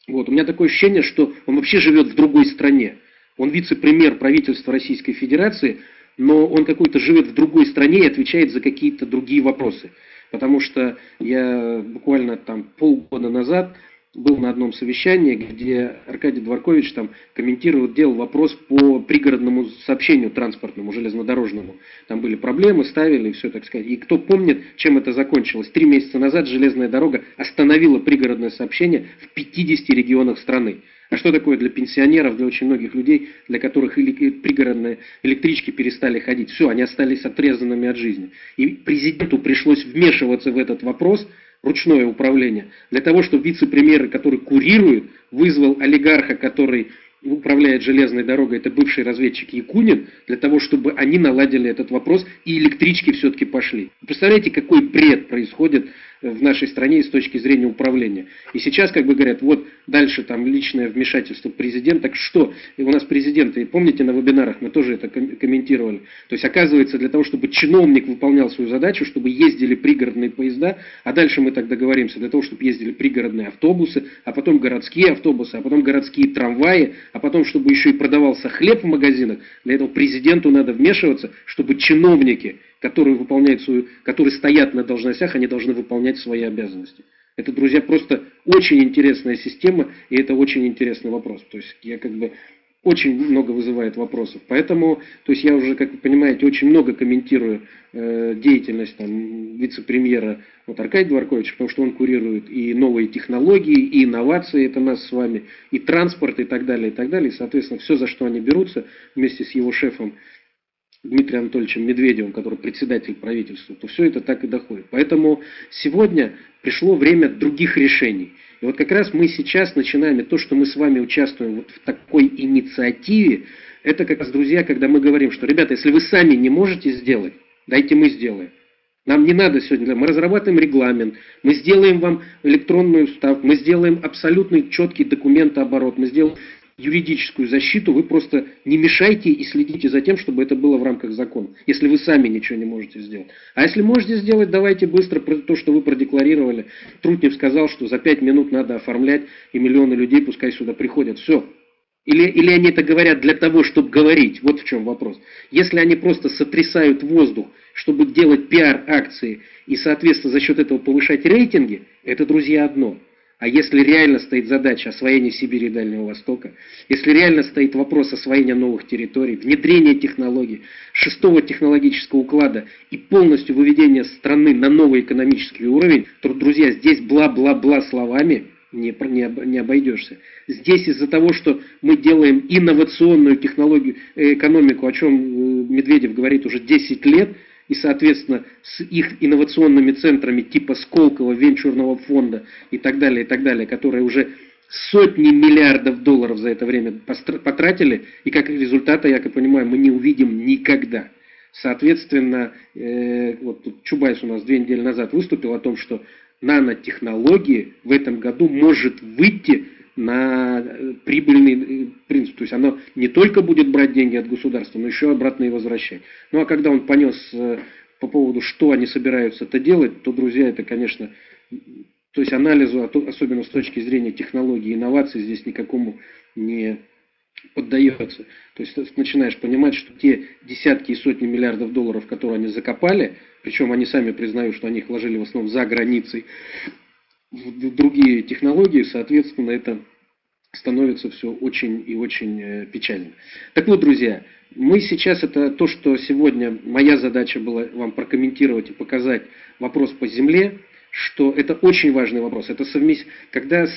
вот, у меня такое ощущение, что он вообще живет в другой стране. Он вице-премьер правительства Российской Федерации, но он какой-то живет в другой стране и отвечает за какие-то другие вопросы. Потому что я буквально там полгода назад был на одном совещании, где Аркадий Дворкович там комментировал, делал вопрос по пригородному сообщению транспортному, железнодорожному. Там были проблемы, ставили и все, так сказать. И кто помнит, чем это закончилось? Три месяца назад железная дорога остановила пригородное сообщение в 50 регионах страны. А что такое для пенсионеров, для очень многих людей, для которых пригородные электрички перестали ходить? Все, они остались отрезанными от жизни. И президенту пришлось вмешиваться в этот вопрос – ручное управление, для того, чтобы вице-премьер, который курирует, вызвал олигарха, который управляет железной дорогой, это бывший разведчик Якунин, для того, чтобы они наладили этот вопрос и электрички все-таки пошли. Представляете, какой бред происходит в нашей стране с точки зрения управления. И сейчас, как бы говорят, вот дальше там личное вмешательство президента. Так что? И у нас президенты, и помните на вебинарах мы тоже это комментировали. То есть оказывается, для того, чтобы чиновник выполнял свою задачу, чтобы ездили пригородные поезда, а дальше мы так договоримся, для того, чтобы ездили пригородные автобусы, а потом городские автобусы, а потом городские трамваи, а потом, чтобы еще и продавался хлеб в магазинах, для этого президенту надо вмешиваться, чтобы чиновники которые выполняют свою, которые стоят на должностях, они должны выполнять свои обязанности. Это, друзья, просто очень интересная система, и это очень интересный вопрос. То есть я как бы очень много вызывает вопросов. Поэтому, то есть я уже, как вы понимаете, очень много комментирую э, деятельность там, вице-премьера вот, Аркадия Дворковича, потому что он курирует и новые технологии, и инновации, это нас с вами, и транспорт, и так далее, и так далее. И, соответственно, все, за что они берутся вместе с его шефом Дмитрием Анатольевичем Медведевым, который председатель правительства, то все это так и доходит. Поэтому сегодня пришло время других решений. И вот как раз мы сейчас начинаем, и то, что мы с вами участвуем вот в такой инициативе, это как раз, друзья, когда мы говорим, что, ребята, если вы сами не можете сделать, дайте мы сделаем. Нам не надо сегодня, мы разрабатываем регламент, мы сделаем вам электронную ставку, мы сделаем абсолютный четкий документооборот, мы сделаем юридическую защиту, вы просто не мешайте и следите за тем, чтобы это было в рамках закона, если вы сами ничего не можете сделать. А если можете сделать, давайте быстро то, что вы продекларировали. Трутнев сказал, что за пять минут надо оформлять, и миллионы людей пускай сюда приходят. Все. Или, или они это говорят для того, чтобы говорить? Вот в чем вопрос. Если они просто сотрясают воздух, чтобы делать пиар-акции и, соответственно, за счет этого повышать рейтинги, это, друзья, одно – а если реально стоит задача освоения Сибири и Дальнего Востока, если реально стоит вопрос освоения новых территорий, внедрения технологий, шестого технологического уклада и полностью выведения страны на новый экономический уровень, то, друзья, здесь бла-бла-бла словами не, не, не обойдешься. Здесь из-за того, что мы делаем инновационную технологию, э, экономику, о чем э, Медведев говорит уже 10 лет – и, соответственно, с их инновационными центрами типа Сколково, венчурного фонда и так далее, и так далее, которые уже сотни миллиардов долларов за это время потратили, и как результата, я как понимаю, мы не увидим никогда. Соответственно, э, вот тут Чубайс у нас две недели назад выступил о том, что нанотехнологии в этом году может выйти на э, прибыльный э, принцип. То есть оно не только будет брать деньги от государства, но еще обратно и возвращать. Ну а когда он понес э, по поводу, что они собираются это делать, то, друзья, это, конечно, то есть анализу, а особенно с точки зрения технологий и инноваций, здесь никакому не поддается. То есть начинаешь понимать, что те десятки и сотни миллиардов долларов, которые они закопали, причем они сами признают, что они их вложили в основном за границей, другие технологии, соответственно, это становится все очень и очень э, печально. Так вот, друзья, мы сейчас, это то, что сегодня моя задача была вам прокомментировать и показать вопрос по земле, что это очень важный вопрос. Это совместь, когда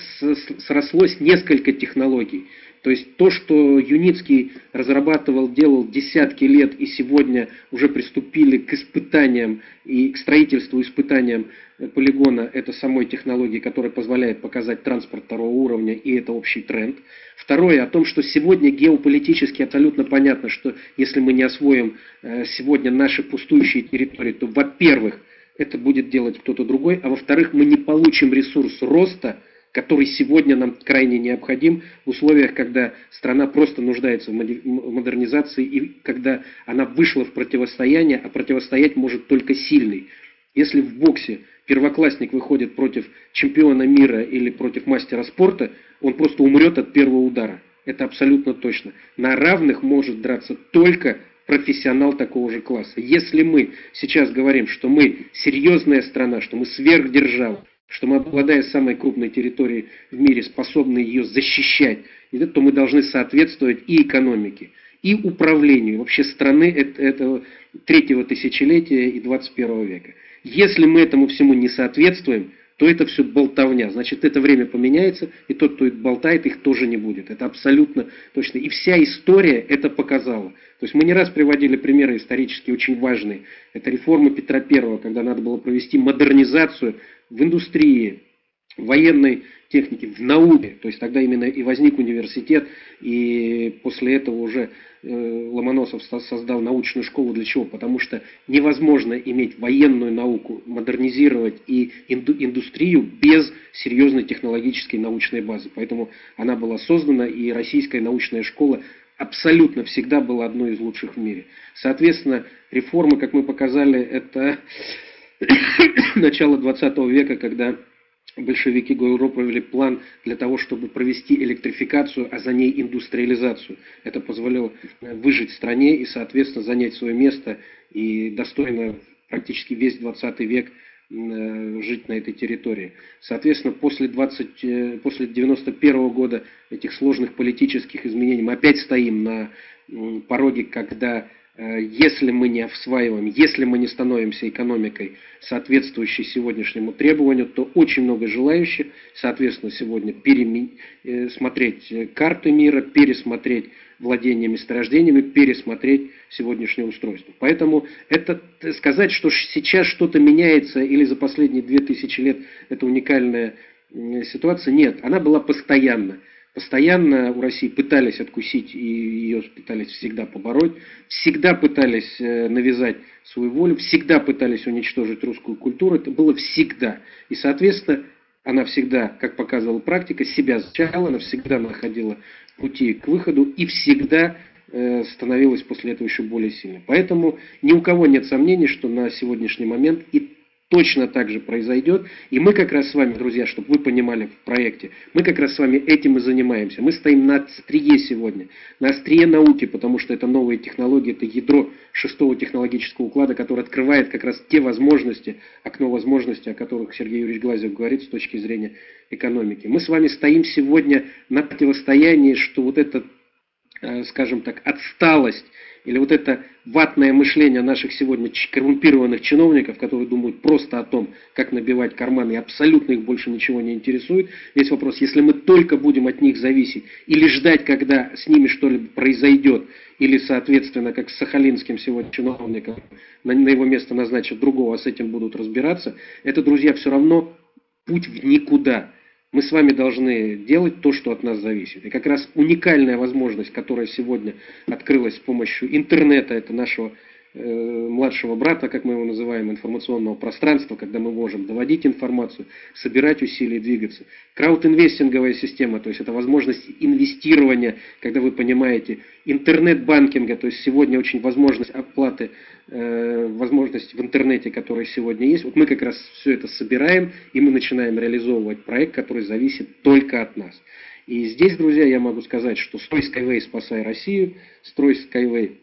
срослось несколько технологий. То есть то, что Юницкий разрабатывал, делал десятки лет и сегодня уже приступили к испытаниям и к строительству испытаниям полигона, это самой технологии, которая позволяет показать транспорт второго уровня, и это общий тренд. Второе, о том, что сегодня геополитически абсолютно понятно, что если мы не освоим э, сегодня наши пустующие территории, то, во-первых, это будет делать кто-то другой, а во-вторых, мы не получим ресурс роста, который сегодня нам крайне необходим в условиях, когда страна просто нуждается в модернизации и когда она вышла в противостояние, а противостоять может только сильный. Если в боксе первоклассник выходит против чемпиона мира или против мастера спорта, он просто умрет от первого удара. Это абсолютно точно. На равных может драться только профессионал такого же класса. Если мы сейчас говорим, что мы серьезная страна, что мы сверхдержава, что мы, обладая самой крупной территорией в мире, способны ее защищать, то мы должны соответствовать и экономике, и управлению вообще страны этого третьего тысячелетия и 21 века. Если мы этому всему не соответствуем, то это все болтовня. Значит, это время поменяется, и тот, кто болтает, их тоже не будет. Это абсолютно точно. И вся история это показала. То есть мы не раз приводили примеры исторические очень важные. Это реформа Петра I, когда надо было провести модернизацию в индустрии, в военной технике, в науке. То есть тогда именно и возник университет, и после этого уже э, Ломоносов создал научную школу. Для чего? Потому что невозможно иметь военную науку, модернизировать и инду, индустрию без серьезной технологической научной базы. Поэтому она была создана, и российская научная школа абсолютно всегда была одной из лучших в мире. Соответственно, реформы, как мы показали, это начало 20 века, когда большевики ГУРО провели план для того, чтобы провести электрификацию, а за ней индустриализацию. Это позволило выжить стране и, соответственно, занять свое место и достойно практически весь 20 век э, жить на этой территории. Соответственно, после, 20, после 91 года этих сложных политических изменений мы опять стоим на пороге, когда Э, если мы не осваиваем, если мы не становимся экономикой, соответствующей сегодняшнему требованию, то очень много желающих, соответственно, сегодня пересмотреть э, карты мира, пересмотреть владение месторождениями, пересмотреть сегодняшнее устройство. Поэтому это сказать, что сейчас что-то меняется или за последние 2000 лет это уникальная ситуация, нет, она была постоянно. Постоянно у России пытались откусить, и ее пытались всегда побороть, всегда пытались э, навязать свою волю, всегда пытались уничтожить русскую культуру. Это было всегда. И, соответственно, она всегда, как показывала практика, себя защищала, она всегда находила пути к выходу и всегда э, становилась после этого еще более сильной. Поэтому ни у кого нет сомнений, что на сегодняшний момент и точно так же произойдет. И мы как раз с вами, друзья, чтобы вы понимали в проекте, мы как раз с вами этим и занимаемся. Мы стоим на острие сегодня, на острие науки, потому что это новые технологии, это ядро шестого технологического уклада, который открывает как раз те возможности, окно возможностей, о которых Сергей Юрьевич Глазев говорит с точки зрения экономики. Мы с вами стоим сегодня на противостоянии, что вот эта, э, скажем так, отсталость или вот это ватное мышление наших сегодня коррумпированных чиновников, которые думают просто о том, как набивать карманы, и абсолютно их больше ничего не интересует. Весь вопрос, если мы только будем от них зависеть, или ждать, когда с ними что-либо произойдет, или, соответственно, как с Сахалинским сегодня чиновником, на, на его место назначат другого, а с этим будут разбираться, это, друзья, все равно путь в никуда. Мы с вами должны делать то, что от нас зависит. И как раз уникальная возможность, которая сегодня открылась с помощью интернета, это нашего младшего брата, как мы его называем, информационного пространства, когда мы можем доводить информацию, собирать усилия, двигаться. Краудинвестинговая система, то есть это возможность инвестирования, когда вы понимаете, интернет-банкинга, то есть сегодня очень возможность оплаты, э, возможность в интернете, которая сегодня есть. Вот мы как раз все это собираем, и мы начинаем реализовывать проект, который зависит только от нас. И здесь, друзья, я могу сказать, что строй Skyway спасай Россию, строй Skyway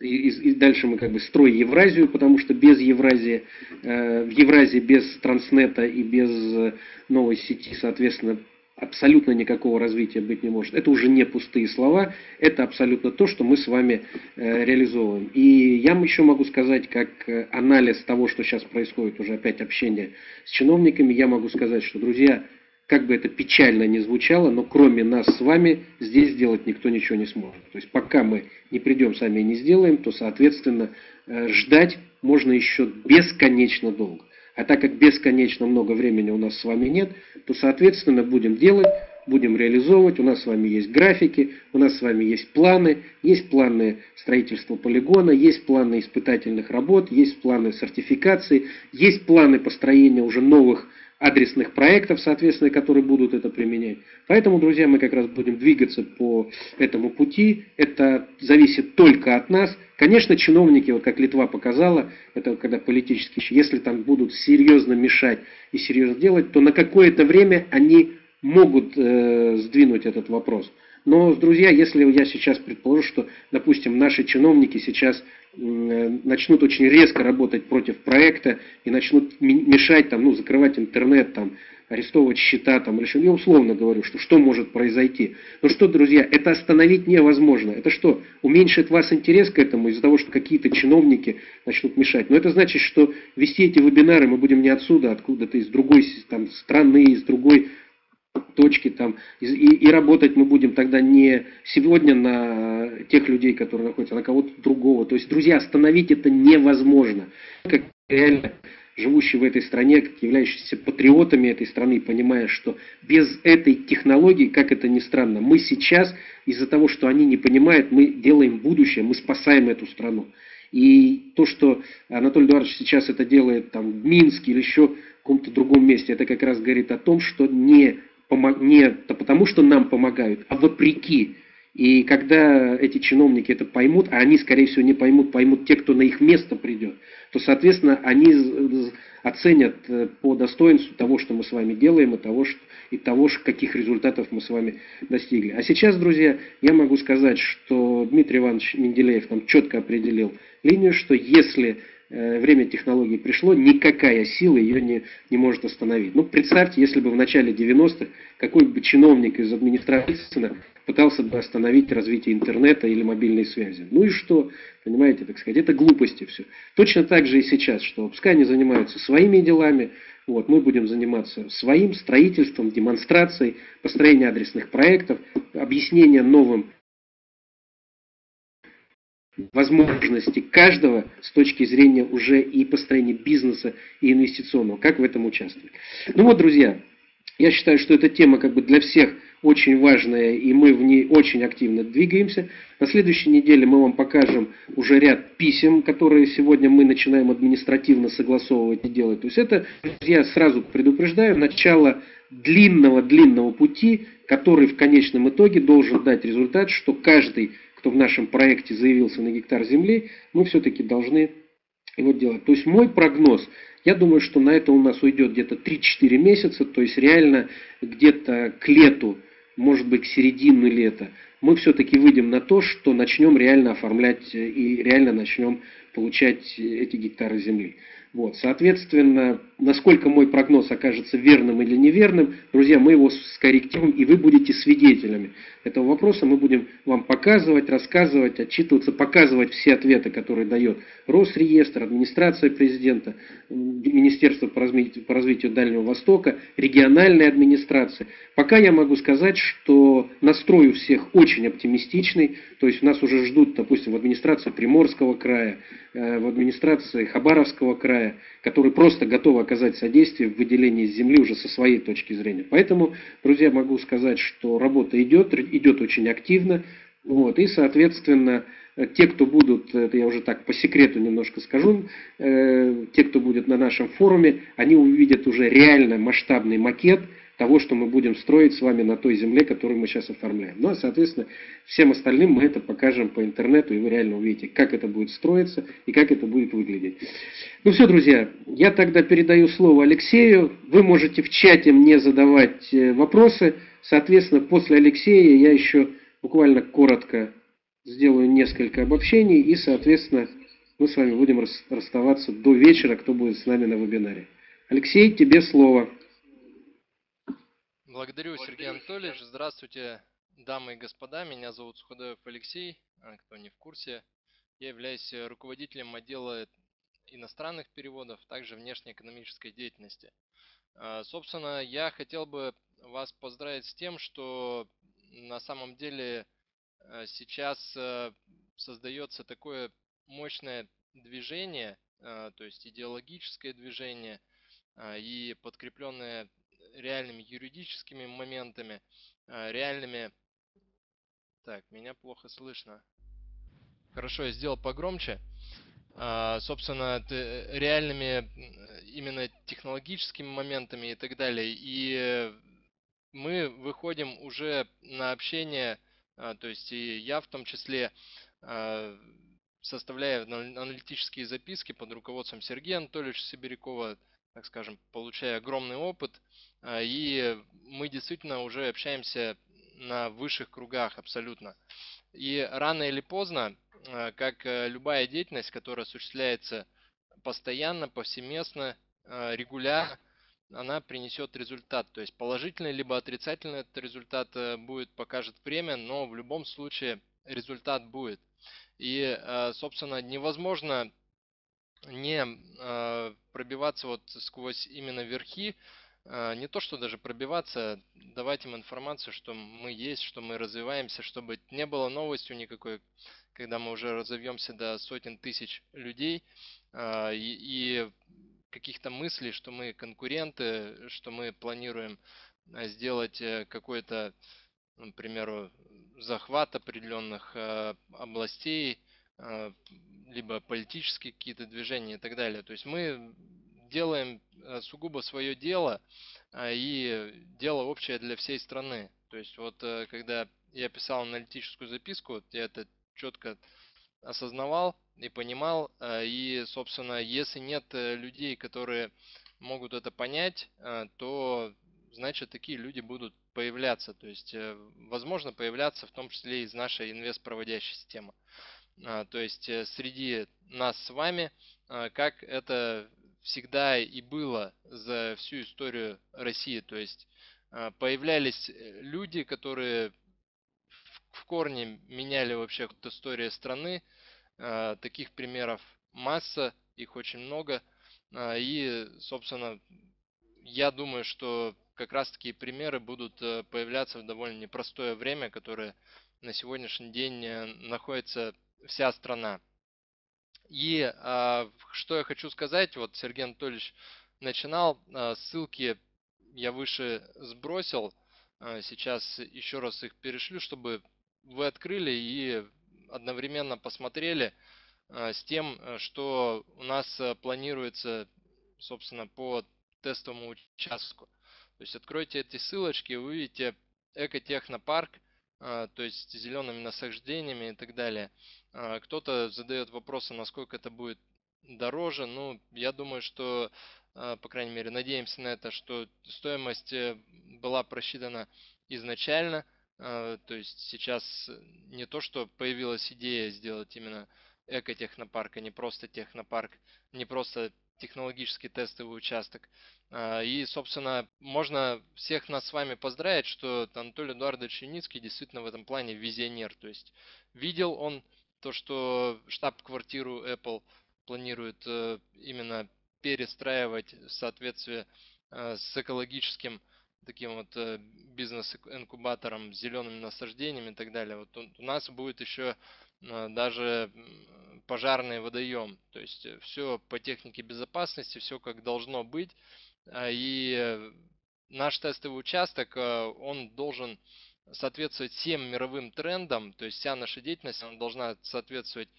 и, и дальше мы как бы строй Евразию, потому что без Евразии, э, в Евразии без транснета и без э, новой сети, соответственно, абсолютно никакого развития быть не может. Это уже не пустые слова, это абсолютно то, что мы с вами э, реализовываем. И я еще могу сказать, как э, анализ того, что сейчас происходит, уже опять общение с чиновниками, я могу сказать, что, друзья, как бы это печально ни звучало, но кроме нас с вами здесь сделать никто ничего не сможет. То есть пока мы не придем сами и не сделаем, то, соответственно, э, ждать можно еще бесконечно долго. А так как бесконечно много времени у нас с вами нет, то, соответственно, будем делать, будем реализовывать. У нас с вами есть графики, у нас с вами есть планы, есть планы строительства полигона, есть планы испытательных работ, есть планы сертификации, есть планы построения уже новых адресных проектов, соответственно, которые будут это применять. Поэтому, друзья, мы как раз будем двигаться по этому пути. Это зависит только от нас. Конечно, чиновники, вот как Литва показала, это когда политические, если там будут серьезно мешать и серьезно делать, то на какое-то время они могут э, сдвинуть этот вопрос. Но, друзья, если я сейчас предположу, что, допустим, наши чиновники сейчас начнут очень резко работать против проекта и начнут мешать, там, ну, закрывать интернет, там, арестовывать счета, там, или что, я условно говорю, что что может произойти. Но что, друзья, это остановить невозможно. Это что, уменьшит вас интерес к этому из-за того, что какие-то чиновники начнут мешать. Но это значит, что вести эти вебинары мы будем не отсюда, откуда-то из другой там, страны, из другой точки там, и, и работать мы будем тогда не сегодня на тех людей, которые находятся, а на кого-то другого. То есть, друзья, остановить это невозможно. Как реально живущий в этой стране, как являющиеся патриотами этой страны, понимая, что без этой технологии, как это ни странно, мы сейчас, из-за того, что они не понимают, мы делаем будущее, мы спасаем эту страну. И то, что Анатолий Эдуардович сейчас это делает там, в Минске или еще в каком-то другом месте, это как раз говорит о том, что не не потому, что нам помогают, а вопреки. И когда эти чиновники это поймут, а они, скорее всего, не поймут, поймут те, кто на их место придет, то, соответственно, они оценят э, по достоинству того, что мы с вами делаем, и того, что, и того, каких результатов мы с вами достигли. А сейчас, друзья, я могу сказать, что Дмитрий Иванович Менделеев там четко определил линию, что если время технологий пришло, никакая сила ее не, не может остановить. Ну, представьте, если бы в начале 90-х какой бы чиновник из администрации пытался бы остановить развитие интернета или мобильной связи. Ну и что? Понимаете, так сказать, это глупости все. Точно так же и сейчас, что пускай они занимаются своими делами, вот, мы будем заниматься своим строительством, демонстрацией, построением адресных проектов, объяснение новым возможности каждого с точки зрения уже и построения бизнеса и инвестиционного, как в этом участвовать. Ну вот, друзья, я считаю, что эта тема как бы для всех очень важная, и мы в ней очень активно двигаемся. На следующей неделе мы вам покажем уже ряд писем, которые сегодня мы начинаем административно согласовывать и делать. То есть это, я сразу предупреждаю, начало длинного-длинного пути, который в конечном итоге должен дать результат, что каждый, кто в нашем проекте заявился на гектар земли, мы все-таки должны его делать. То есть мой прогноз – я думаю, что на это у нас уйдет где-то 3-4 месяца, то есть реально где-то к лету может быть, к середине лета, мы все-таки выйдем на то, что начнем реально оформлять и реально начнем получать эти гектары земли. Вот, соответственно, насколько мой прогноз окажется верным или неверным, друзья, мы его скорректируем, и вы будете свидетелями этого вопроса. Мы будем вам показывать, рассказывать, отчитываться, показывать все ответы, которые дает Росреестр, администрация президента, Министерство по развитию, по развитию Дальнего Востока, региональная администрация. Пока я могу сказать, что настрой у всех очень оптимистичный, то есть нас уже ждут, допустим, в администрации Приморского края, э, в администрации Хабаровского края, которые просто готовы оказать содействие в выделении земли уже со своей точки зрения. Поэтому, друзья, могу сказать, что работа идет, идет очень активно. Вот, и, соответственно, те, кто будут, это я уже так по секрету немножко скажу, э, те, кто будет на нашем форуме, они увидят уже реально масштабный макет – того, что мы будем строить с вами на той земле, которую мы сейчас оформляем. Ну, а, соответственно, всем остальным мы это покажем по интернету, и вы реально увидите, как это будет строиться и как это будет выглядеть. Ну все, друзья, я тогда передаю слово Алексею. Вы можете в чате мне задавать э, вопросы. Соответственно, после Алексея я еще буквально коротко сделаю несколько обобщений, и, соответственно, мы с вами будем расставаться до вечера, кто будет с нами на вебинаре. Алексей, тебе слово. Благодарю, Сергей Анатольевич. Здравствуйте, дамы и господа. Меня зовут Суходоев Алексей. А, кто не в курсе, я являюсь руководителем отдела иностранных переводов, также внешнеэкономической деятельности. А, собственно, я хотел бы вас поздравить с тем, что на самом деле а, сейчас создается такое мощное движение, то есть идеологическое движение и подкрепленное реальными юридическими моментами, а, реальными... Так, меня плохо слышно. Хорошо, я сделал погромче. А, собственно, реальными именно технологическими моментами и так далее. И мы выходим уже на общение, а, то есть и я в том числе составляя аналитические записки под руководством Сергея Анатольевича Сибирякова, так скажем, получая огромный опыт – а, и мы действительно уже общаемся на высших кругах абсолютно. И рано или поздно, а, как э, любая деятельность, которая осуществляется постоянно, повсеместно, а, регулярно, она принесет результат. То есть положительный либо отрицательный этот результат э, будет, покажет время, но в любом случае результат будет. И, собственно, невозможно не пробиваться вот сквозь именно верхи, а, не то, что даже пробиваться, давать им информацию, что мы есть, что мы развиваемся, чтобы не было новостью никакой, когда мы уже разовьемся до сотен тысяч людей а, и, каких-то мыслей, что мы конкуренты, что мы планируем а, сделать э, какой-то, например, захват определенных областей, либо политические какие-то движения и так далее. То есть мы делаем э, сугубо свое дело а, и дело общее для всей страны. То есть вот э, когда я писал аналитическую записку, я это четко осознавал и понимал. И, собственно, если нет э, людей, которые могут это понять, то значит такие люди будут появляться. То есть, возможно, появляться в том числе из нашей инвест-проводящей системы. То есть среди нас с вами, как это всегда и было за всю историю России. То есть появлялись люди, которые в корне меняли вообще историю страны. Таких примеров масса, их очень много. И, собственно, я думаю, что как раз такие примеры будут э, появляться в довольно непростое время, которое на сегодняшний день э, находится вся страна. И а, что я хочу сказать, вот Сергей Анатольевич начинал, а, ссылки я выше сбросил, а, сейчас еще раз их перешлю, чтобы вы открыли и одновременно посмотрели а, с тем, что у нас планируется, собственно, по тестовому участку. То есть откройте эти ссылочки, вы увидите экотехнопарк, то есть зелеными насаждениями и так далее. А, кто-то задает вопросы, насколько это будет дороже. Ну, я думаю, что, а, по крайней мере, надеемся на это, что стоимость э, была просчитана изначально. То есть сейчас не то, что появилась идея сделать именно экотехнопарк, а не просто технопарк, не просто технологический тестовый участок. А, и, собственно, можно всех нас с вами поздравить, что Анатолий Эдуардович Юницкий действительно в этом плане визионер. То есть видел он то, что штаб-квартиру Apple планирует э, именно перестраивать в соответствии э, с экологическим таким вот э, бизнес-инкубатором, зелеными насаждениями и так далее. Вот у нас будет еще даже пожарный водоем. То есть все по технике безопасности, все как должно быть. А, и наш тестовый участок, а, он должен соответствовать всем мировым трендам, то есть вся наша деятельность она должна соответствовать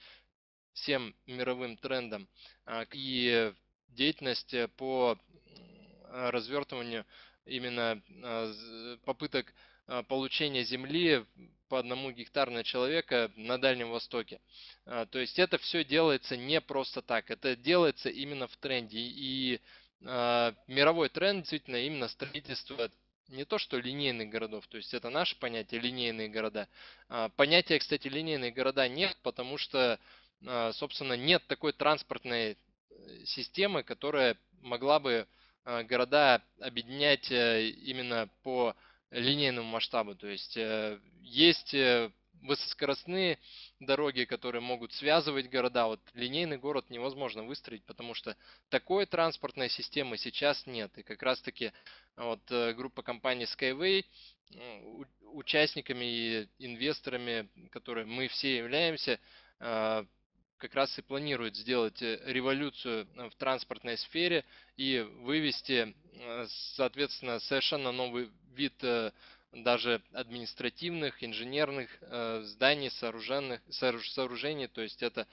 всем мировым трендам. А, и деятельность по развертыванию именно попыток получения земли по одному гектару на человека на Дальнем Востоке. То есть это все делается не просто так, это делается именно в тренде. И а, мировой тренд действительно именно строительство не то что линейных городов, то есть это наше понятие линейные города. А, понятия, кстати, линейные города нет, потому что, а, собственно, нет такой транспортной э, системы, которая могла бы города объединять э, именно по линейному масштабу. То есть э, есть высокоскоростные дороги, которые могут связывать города. Вот линейный город невозможно выстроить, потому что такой транспортной системы сейчас нет. И как раз таки вот э, группа компаний Skyway участниками и инвесторами, которые мы все являемся, э, как раз и планирует сделать э, революцию в транспортной сфере и вывести, соответственно, совершенно новый вид даже административных, инженерных э, зданий, сооруженных, сооружений. То есть это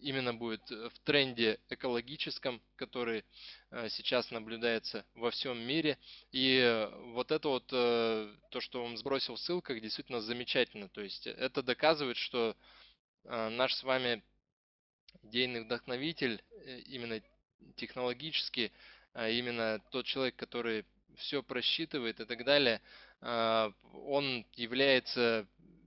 именно будет в тренде экологическом, который э, сейчас наблюдается во всем мире. И вот это вот, э, то, что вам сбросил в ссылках, действительно замечательно. То есть это доказывает, что наш с вами идейный вдохновитель, именно технологически, а именно тот человек, который все просчитывает и так далее, а, он является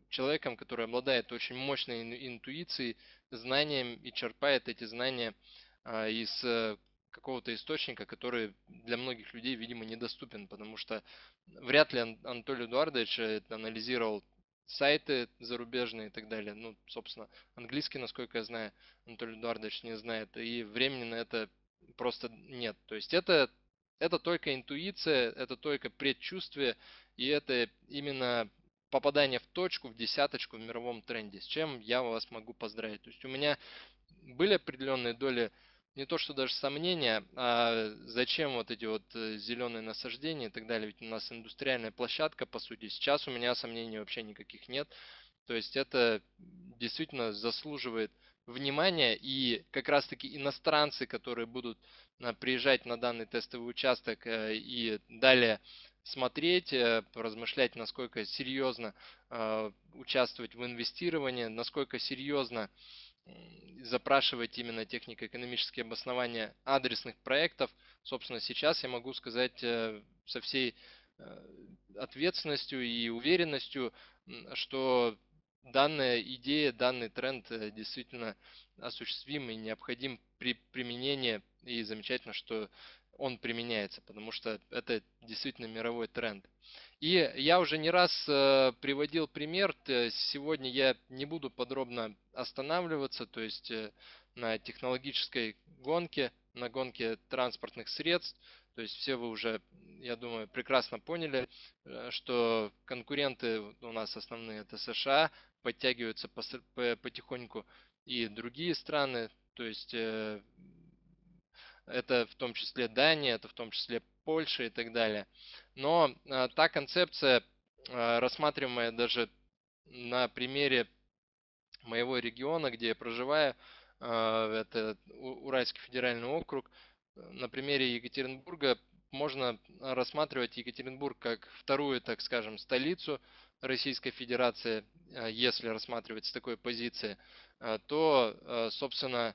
человеком, который обладает очень мощной интуицией, знанием и черпает эти знания а, из э, какого-то источника, который для многих людей, видимо, недоступен, потому что вряд ли Анатолий Эдуардович э, анализировал сайты зарубежные и так далее. Ну, собственно, английский, насколько я знаю, Анатолий Эдуардович не знает, и времени на это просто нет. То есть это, это только интуиция, это только предчувствие, и это именно попадание в точку, в десяточку в мировом тренде, с чем я вас могу поздравить. То есть у меня были определенные доли не то что даже сомнения, а зачем вот эти вот э, зеленые насаждения и так далее. Ведь у нас индустриальная площадка, по сути. Сейчас у меня сомнений вообще никаких нет. То есть это действительно заслуживает внимания. И как раз таки иностранцы, которые будут а, приезжать на данный тестовый участок э, и далее смотреть, э, размышлять, насколько серьезно э, участвовать в инвестировании, насколько серьезно запрашивать именно технико-экономические обоснования адресных проектов. Собственно, сейчас я могу сказать э, со всей ответственностью и уверенностью, что данная идея, данный тренд действительно осуществим и необходим при применении. И замечательно, что он применяется, потому что это действительно мировой тренд. И я уже не раз э, приводил пример, сегодня я не буду подробно останавливаться, то есть э, на технологической гонке, на гонке транспортных средств, то есть все вы уже, я думаю, прекрасно поняли, э, что конкуренты у нас основные это США, подтягиваются потихоньку и другие страны, то есть это в том числе Дания, это в том числе Польша и так далее. Но а, та концепция, а, рассматриваемая даже на примере моего региона, где я проживаю, а, это Уральский федеральный округ, на примере Екатеринбурга можно рассматривать Екатеринбург как вторую, так скажем, столицу Российской Федерации, если рассматривать с такой позиции, то, собственно,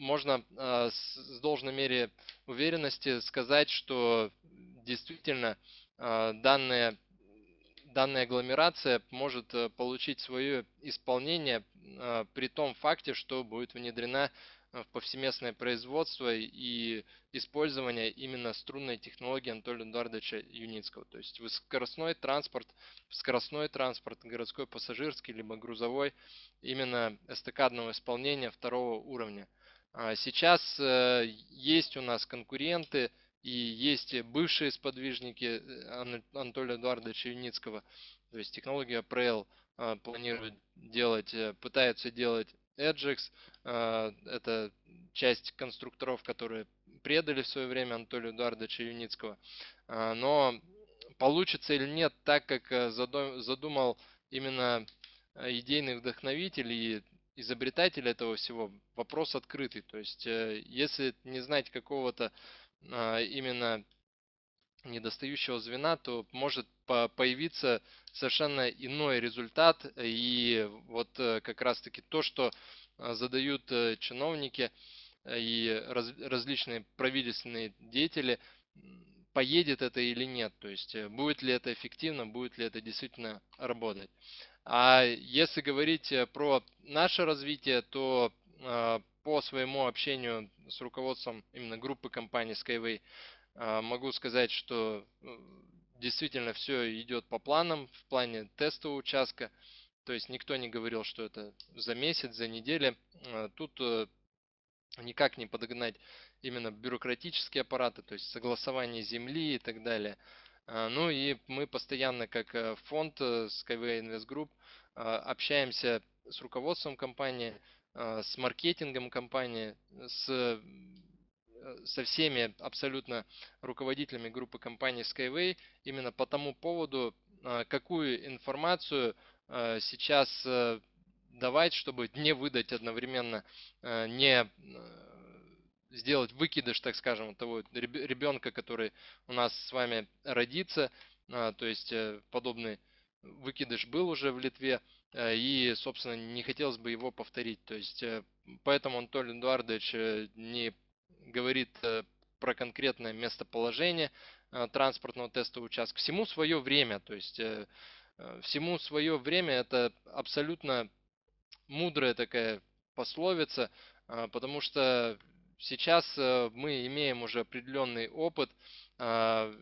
можно а, с должной мере уверенности сказать, что действительно а, данная, данная агломерация может э, получить свое исполнение а, при том факте, что будет внедрена в повсеместное производство и использование именно струнной технологии Анатолия Эдуардовича Юницкого. То есть скоростной транспорт, скоростной транспорт, городской пассажирский, либо грузовой, именно эстакадного исполнения второго уровня – сейчас э, есть у нас конкуренты и есть бывшие сподвижники э, Анатолия Эдуардовича Юницкого. То есть технология Prel а, планирует делать, э, пытается делать Edgex. А, это часть конструкторов, которые предали в свое время Анатолия Эдуардовича Юницкого. Но получится или нет так, как задумал именно идейный вдохновитель и изобретатель этого всего вопрос открытый. То есть, э, если не знать какого-то а, именно недостающего звена, то может появиться совершенно иной результат. И вот э, как раз таки то, что а, задают э, чиновники и различные правительственные деятели, поедет это или нет. То есть будет ли это эффективно, будет ли это действительно работать. А если говорить э, про наше развитие, то э, по своему общению с руководством именно группы компании Skyway э, могу сказать, что действительно все идет по планам в плане тестового участка. То есть никто не говорил, что это за месяц, за неделю. Тут никак не подогнать именно бюрократические аппараты, то есть согласование земли и так далее. А, ну и мы постоянно, как э, фонд э, Skyway Invest Group, общаемся с руководством компании, с маркетингом компании, с, э, со всеми абсолютно руководителями группы компании Skyway. Именно по тому поводу, какую информацию сейчас давать, чтобы не выдать одновременно не сделать выкидыш, так скажем, того ребенка, который у нас с вами родится. А, то есть э, подобный выкидыш был уже в Литве, э, и, собственно, не хотелось бы его повторить. То есть э, поэтому Анатолий Эдуардович не говорит про конкретное местоположение транспортного тестового участка. Всему свое время, то есть всему свое время это абсолютно мудрая такая пословица, потому что Сейчас э, мы имеем уже определенный опыт а,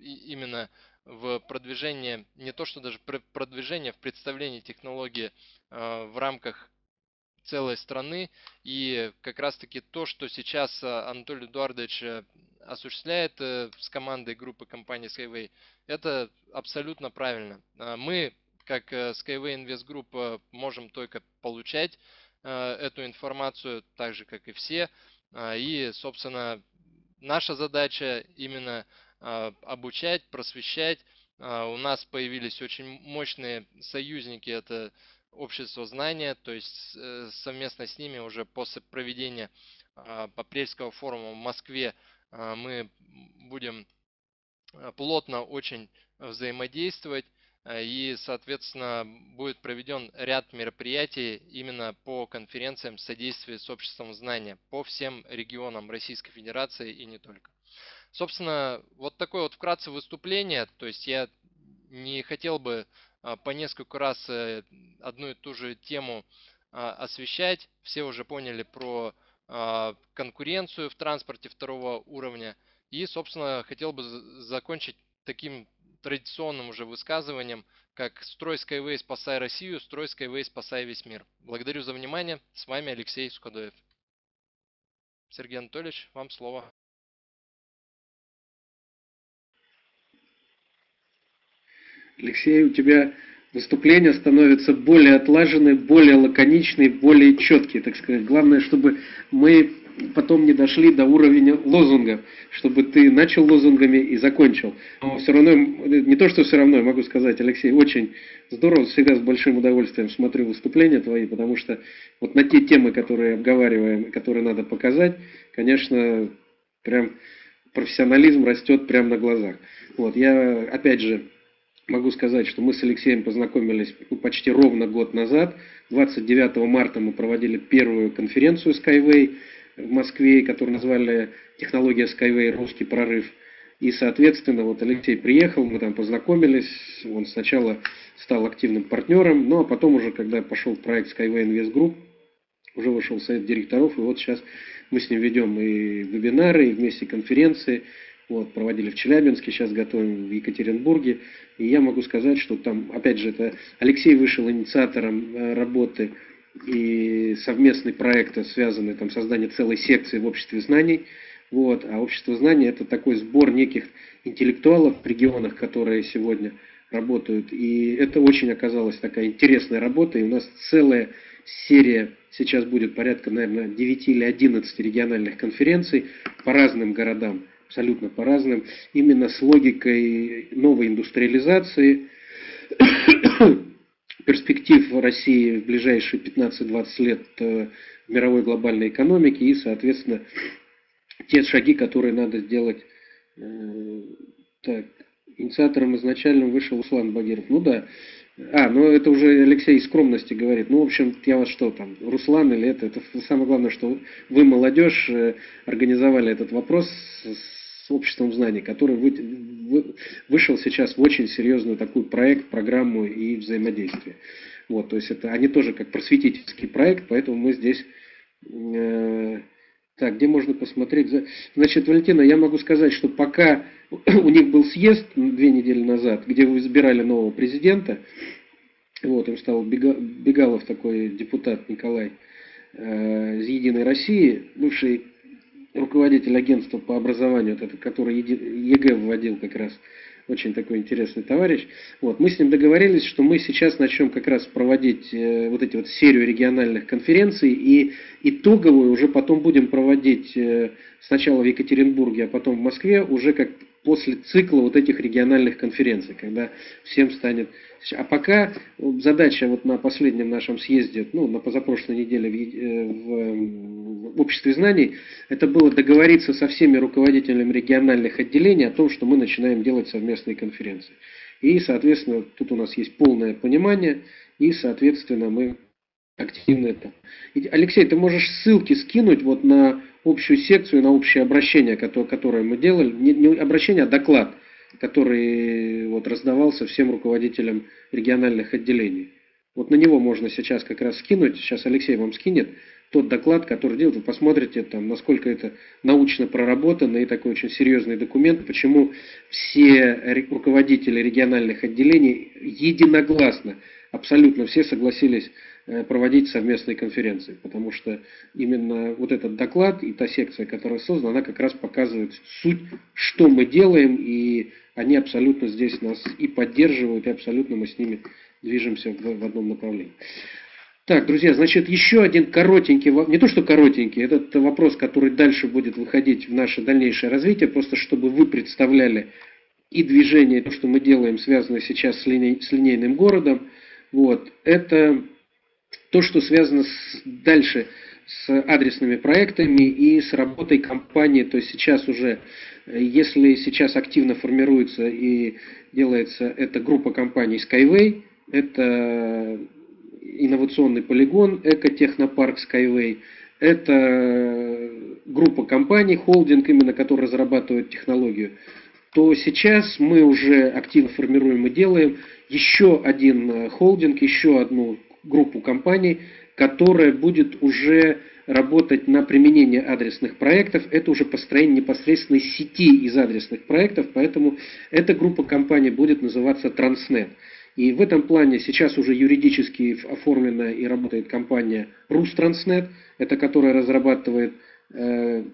именно в продвижении, не то что даже продвижение, в представлении технологии а, в рамках целой страны. И как раз таки то, что сейчас э, Анатолий Эдуардович э, осуществляет с командой группы компании Skyway, это абсолютно правильно. А мы, как Skyway Invest Group, можем только получать эту информацию, так же, как и все. А, и, собственно, наша задача именно а, обучать, просвещать. А, у нас появились очень мощные союзники, это общество знания, то есть э, совместно с ними уже после проведения апрельского форума в Москве мы будем плотно очень взаимодействовать. Э, и, соответственно, будет проведен ряд мероприятий именно по конференциям содействия с обществом знания по всем регионам Российской Федерации и не только. Собственно, вот такое вот вкратце выступление. То есть я не хотел бы по несколько раз одну и ту же тему освещать. Все уже поняли про конкуренцию в транспорте второго уровня. И, собственно, хотел бы закончить таким традиционным уже высказыванием, как «Строй Skyway, спасай Россию, строй Skyway, спасай весь мир». Благодарю за внимание. С вами Алексей Скудоев. Сергей Анатольевич, вам слово. Алексей, у тебя выступления становятся более отлаженные, более лаконичные, более четкие, так сказать. Главное, чтобы мы потом не дошли до уровня лозунгов, чтобы ты начал лозунгами и закончил. Но все равно, не то, что все равно, я могу сказать, Алексей, очень здорово, всегда с большим удовольствием смотрю выступления твои, потому что вот на те темы, которые обговариваем, которые надо показать, конечно, прям профессионализм растет прямо на глазах. Вот, я, опять же, Могу сказать, что мы с Алексеем познакомились ну, почти ровно год назад. 29 марта мы проводили первую конференцию Skyway в Москве, которую назвали «Технология Skyway. Русский прорыв». И, соответственно, вот Алексей приехал, мы там познакомились, он сначала стал активным партнером, ну а потом уже, когда пошел проект Skyway Invest Group, уже вышел совет директоров, и вот сейчас мы с ним ведем и вебинары, и вместе конференции, вот, проводили в Челябинске, сейчас готовим в Екатеринбурге. И я могу сказать, что там, опять же, это Алексей вышел инициатором э, работы и совместный проект, связанный там создание целой секции в обществе знаний. Вот. А общество знаний это такой сбор неких интеллектуалов в регионах, которые сегодня работают. И это очень оказалась такая интересная работа. И у нас целая серия, сейчас будет порядка, наверное, 9 или 11 региональных конференций по разным городам абсолютно по разным, именно с логикой новой индустриализации, перспектив России в ближайшие 15-20 лет э, мировой глобальной экономике и, соответственно, те шаги, которые надо сделать. Э, так, инициатором изначально вышел Услан Багиров. Ну да, а, ну это уже Алексей из скромности говорит. Ну, в общем, я вас что там, Руслан или это? Это самое главное, что вы, молодежь, э, организовали этот вопрос с обществом знаний, который вы, вышел сейчас в очень серьезную такую проект, программу и взаимодействие. Вот, то есть это они тоже как просветительский проект, поэтому мы здесь... Э, так, где можно посмотреть? Значит, Валентина, я могу сказать, что пока у них был съезд две недели назад, где вы избирали нового президента, вот, им стал Бегалов такой депутат Николай э, из «Единой России», бывший руководитель агентства по образованию, вот это, который ЕГЭ вводил как раз, очень такой интересный товарищ. Вот, мы с ним договорились, что мы сейчас начнем как раз проводить э, вот эти вот серию региональных конференций и итоговую уже потом будем проводить э, сначала в Екатеринбурге, а потом в Москве уже как после цикла вот этих региональных конференций, когда всем станет... А пока задача вот на последнем нашем съезде, ну, на позапрошлой неделе в, э, в, в обществе знаний, это было договориться со всеми руководителями региональных отделений о том, что мы начинаем делать совместные конференции. И, соответственно, тут у нас есть полное понимание, и, соответственно, мы активно это. Алексей, ты можешь ссылки скинуть вот на общую секцию, на общее обращение, которое, мы делали, не обращение, а доклад, который вот раздавался всем руководителям региональных отделений. Вот на него можно сейчас как раз скинуть, сейчас Алексей вам скинет тот доклад, который делает, вы посмотрите, там, насколько это научно проработано и такой очень серьезный документ, почему все руководители региональных отделений единогласно, абсолютно все согласились Э, проводить совместные конференции, потому что именно вот этот доклад и та секция, которая создана, она как раз показывает суть, что мы делаем, и они абсолютно здесь нас и поддерживают, и абсолютно мы с ними движемся в, в одном направлении. Так, друзья, значит, еще один коротенький, не то что коротенький, этот вопрос, который дальше будет выходить в наше дальнейшее развитие, просто чтобы вы представляли и движение, то, что мы делаем, связанное сейчас с, линей, с линейным городом, вот, это то, что связано с, дальше с адресными проектами и с работой компании. То есть сейчас уже, если сейчас активно формируется и делается эта группа компаний Skyway, это инновационный полигон, экотехнопарк Skyway, это группа компаний, холдинг, именно который разрабатывает технологию. то сейчас мы уже активно формируем и делаем еще один э, холдинг, еще одну группу компаний, которая будет уже работать на применение адресных проектов. Это уже построение непосредственной сети из адресных проектов, поэтому эта группа компаний будет называться Transnet. И в этом плане сейчас уже юридически оформлена и работает компания Рустранснет, это которая разрабатывает э,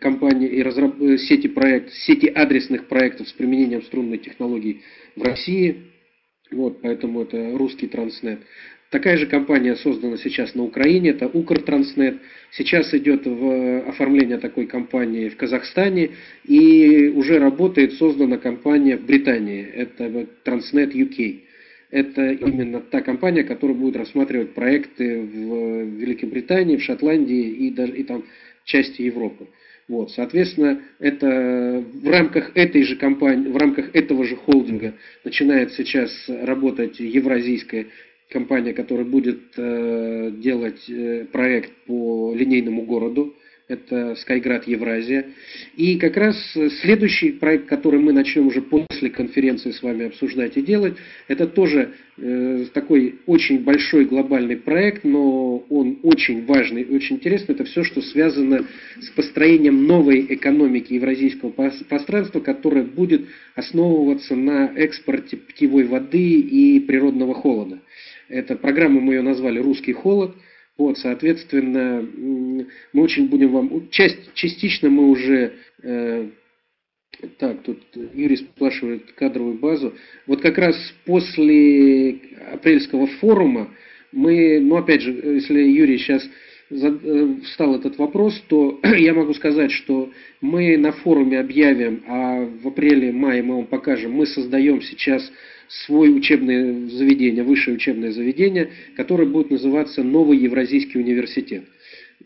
компании и разраб... Э, сети, проект, сети адресных проектов с применением струнной технологии в России. Вот, поэтому это русский Транснет. Такая же компания создана сейчас на Украине, это Укртранснет. Сейчас идет в оформление такой компании в Казахстане и уже работает, создана компания в Британии, это Transnet UK. Это именно та компания, которая будет рассматривать проекты в Великобритании, в Шотландии и даже и там части Европы. Вот, соответственно, это в рамках этой же компании, в рамках этого же холдинга начинает сейчас работать евразийская компания, которая будет э, делать э, проект по линейному городу. Это Скайград Евразия. И как раз следующий проект, который мы начнем уже после конференции с вами обсуждать и делать, это тоже э, такой очень большой глобальный проект, но он очень важный и очень интересный. Это все, что связано с построением новой экономики евразийского пространства, которая будет основываться на экспорте питьевой воды и природного холода. Эта программа мы ее назвали «Русский холод». Вот, соответственно, мы очень будем вам... Часть, частично мы уже... Э, так, тут Юрий спрашивает кадровую базу. Вот как раз после апрельского форума мы, ну опять же, если Юрий сейчас Э, встал этот вопрос, то я могу сказать, что мы на форуме объявим, а в апреле-мае мы вам покажем, мы создаем сейчас свое учебное заведение, высшее учебное заведение, которое будет называться Новый Евразийский университет.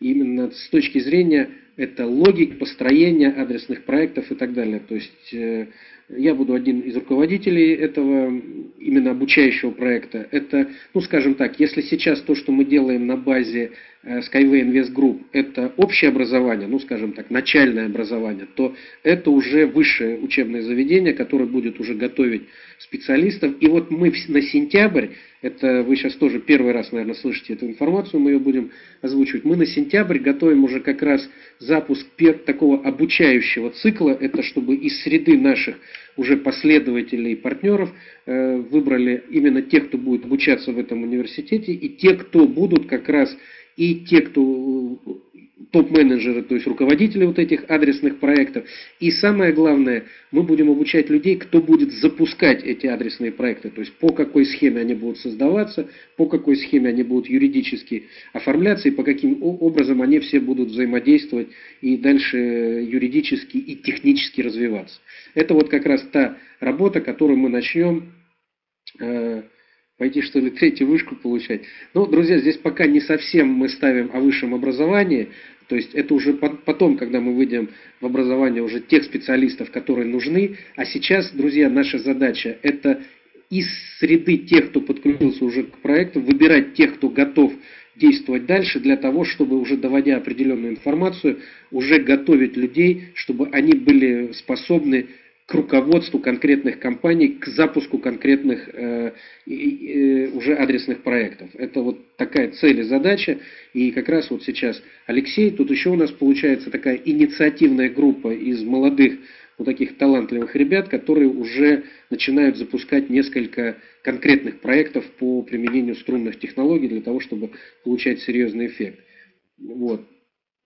Именно с точки зрения это логики построения адресных проектов и так далее. То есть э, я буду один из руководителей этого именно обучающего проекта. Это, ну скажем так, если сейчас то, что мы делаем на базе Skyway Invest Group это общее образование, ну скажем так, начальное образование, то это уже высшее учебное заведение, которое будет уже готовить специалистов. И вот мы на сентябрь, это вы сейчас тоже первый раз, наверное, слышите эту информацию, мы ее будем озвучивать. Мы на сентябрь готовим уже как раз запуск такого обучающего цикла, это чтобы из среды наших уже последователей и партнеров э, выбрали именно тех, кто будет обучаться в этом университете, и те, кто будут как раз и те, кто топ-менеджеры, то есть руководители вот этих адресных проектов. И самое главное, мы будем обучать людей, кто будет запускать эти адресные проекты, то есть по какой схеме они будут создаваться, по какой схеме они будут юридически оформляться и по каким образом они все будут взаимодействовать и дальше юридически и технически развиваться. Это вот как раз та работа, которую мы начнем э, Пойти, что ли, третью вышку получать. Ну, друзья, здесь пока не совсем мы ставим о высшем образовании. То есть это уже потом, когда мы выйдем в образование уже тех специалистов, которые нужны. А сейчас, друзья, наша задача это из среды тех, кто подключился уже к проекту, выбирать тех, кто готов действовать дальше для того, чтобы уже доводя определенную информацию, уже готовить людей, чтобы они были способны к руководству конкретных компаний, к запуску конкретных э, э, уже адресных проектов. Это вот такая цель и задача. И как раз вот сейчас Алексей, тут еще у нас получается такая инициативная группа из молодых вот таких талантливых ребят, которые уже начинают запускать несколько конкретных проектов по применению струнных технологий для того, чтобы получать серьезный эффект. Вот.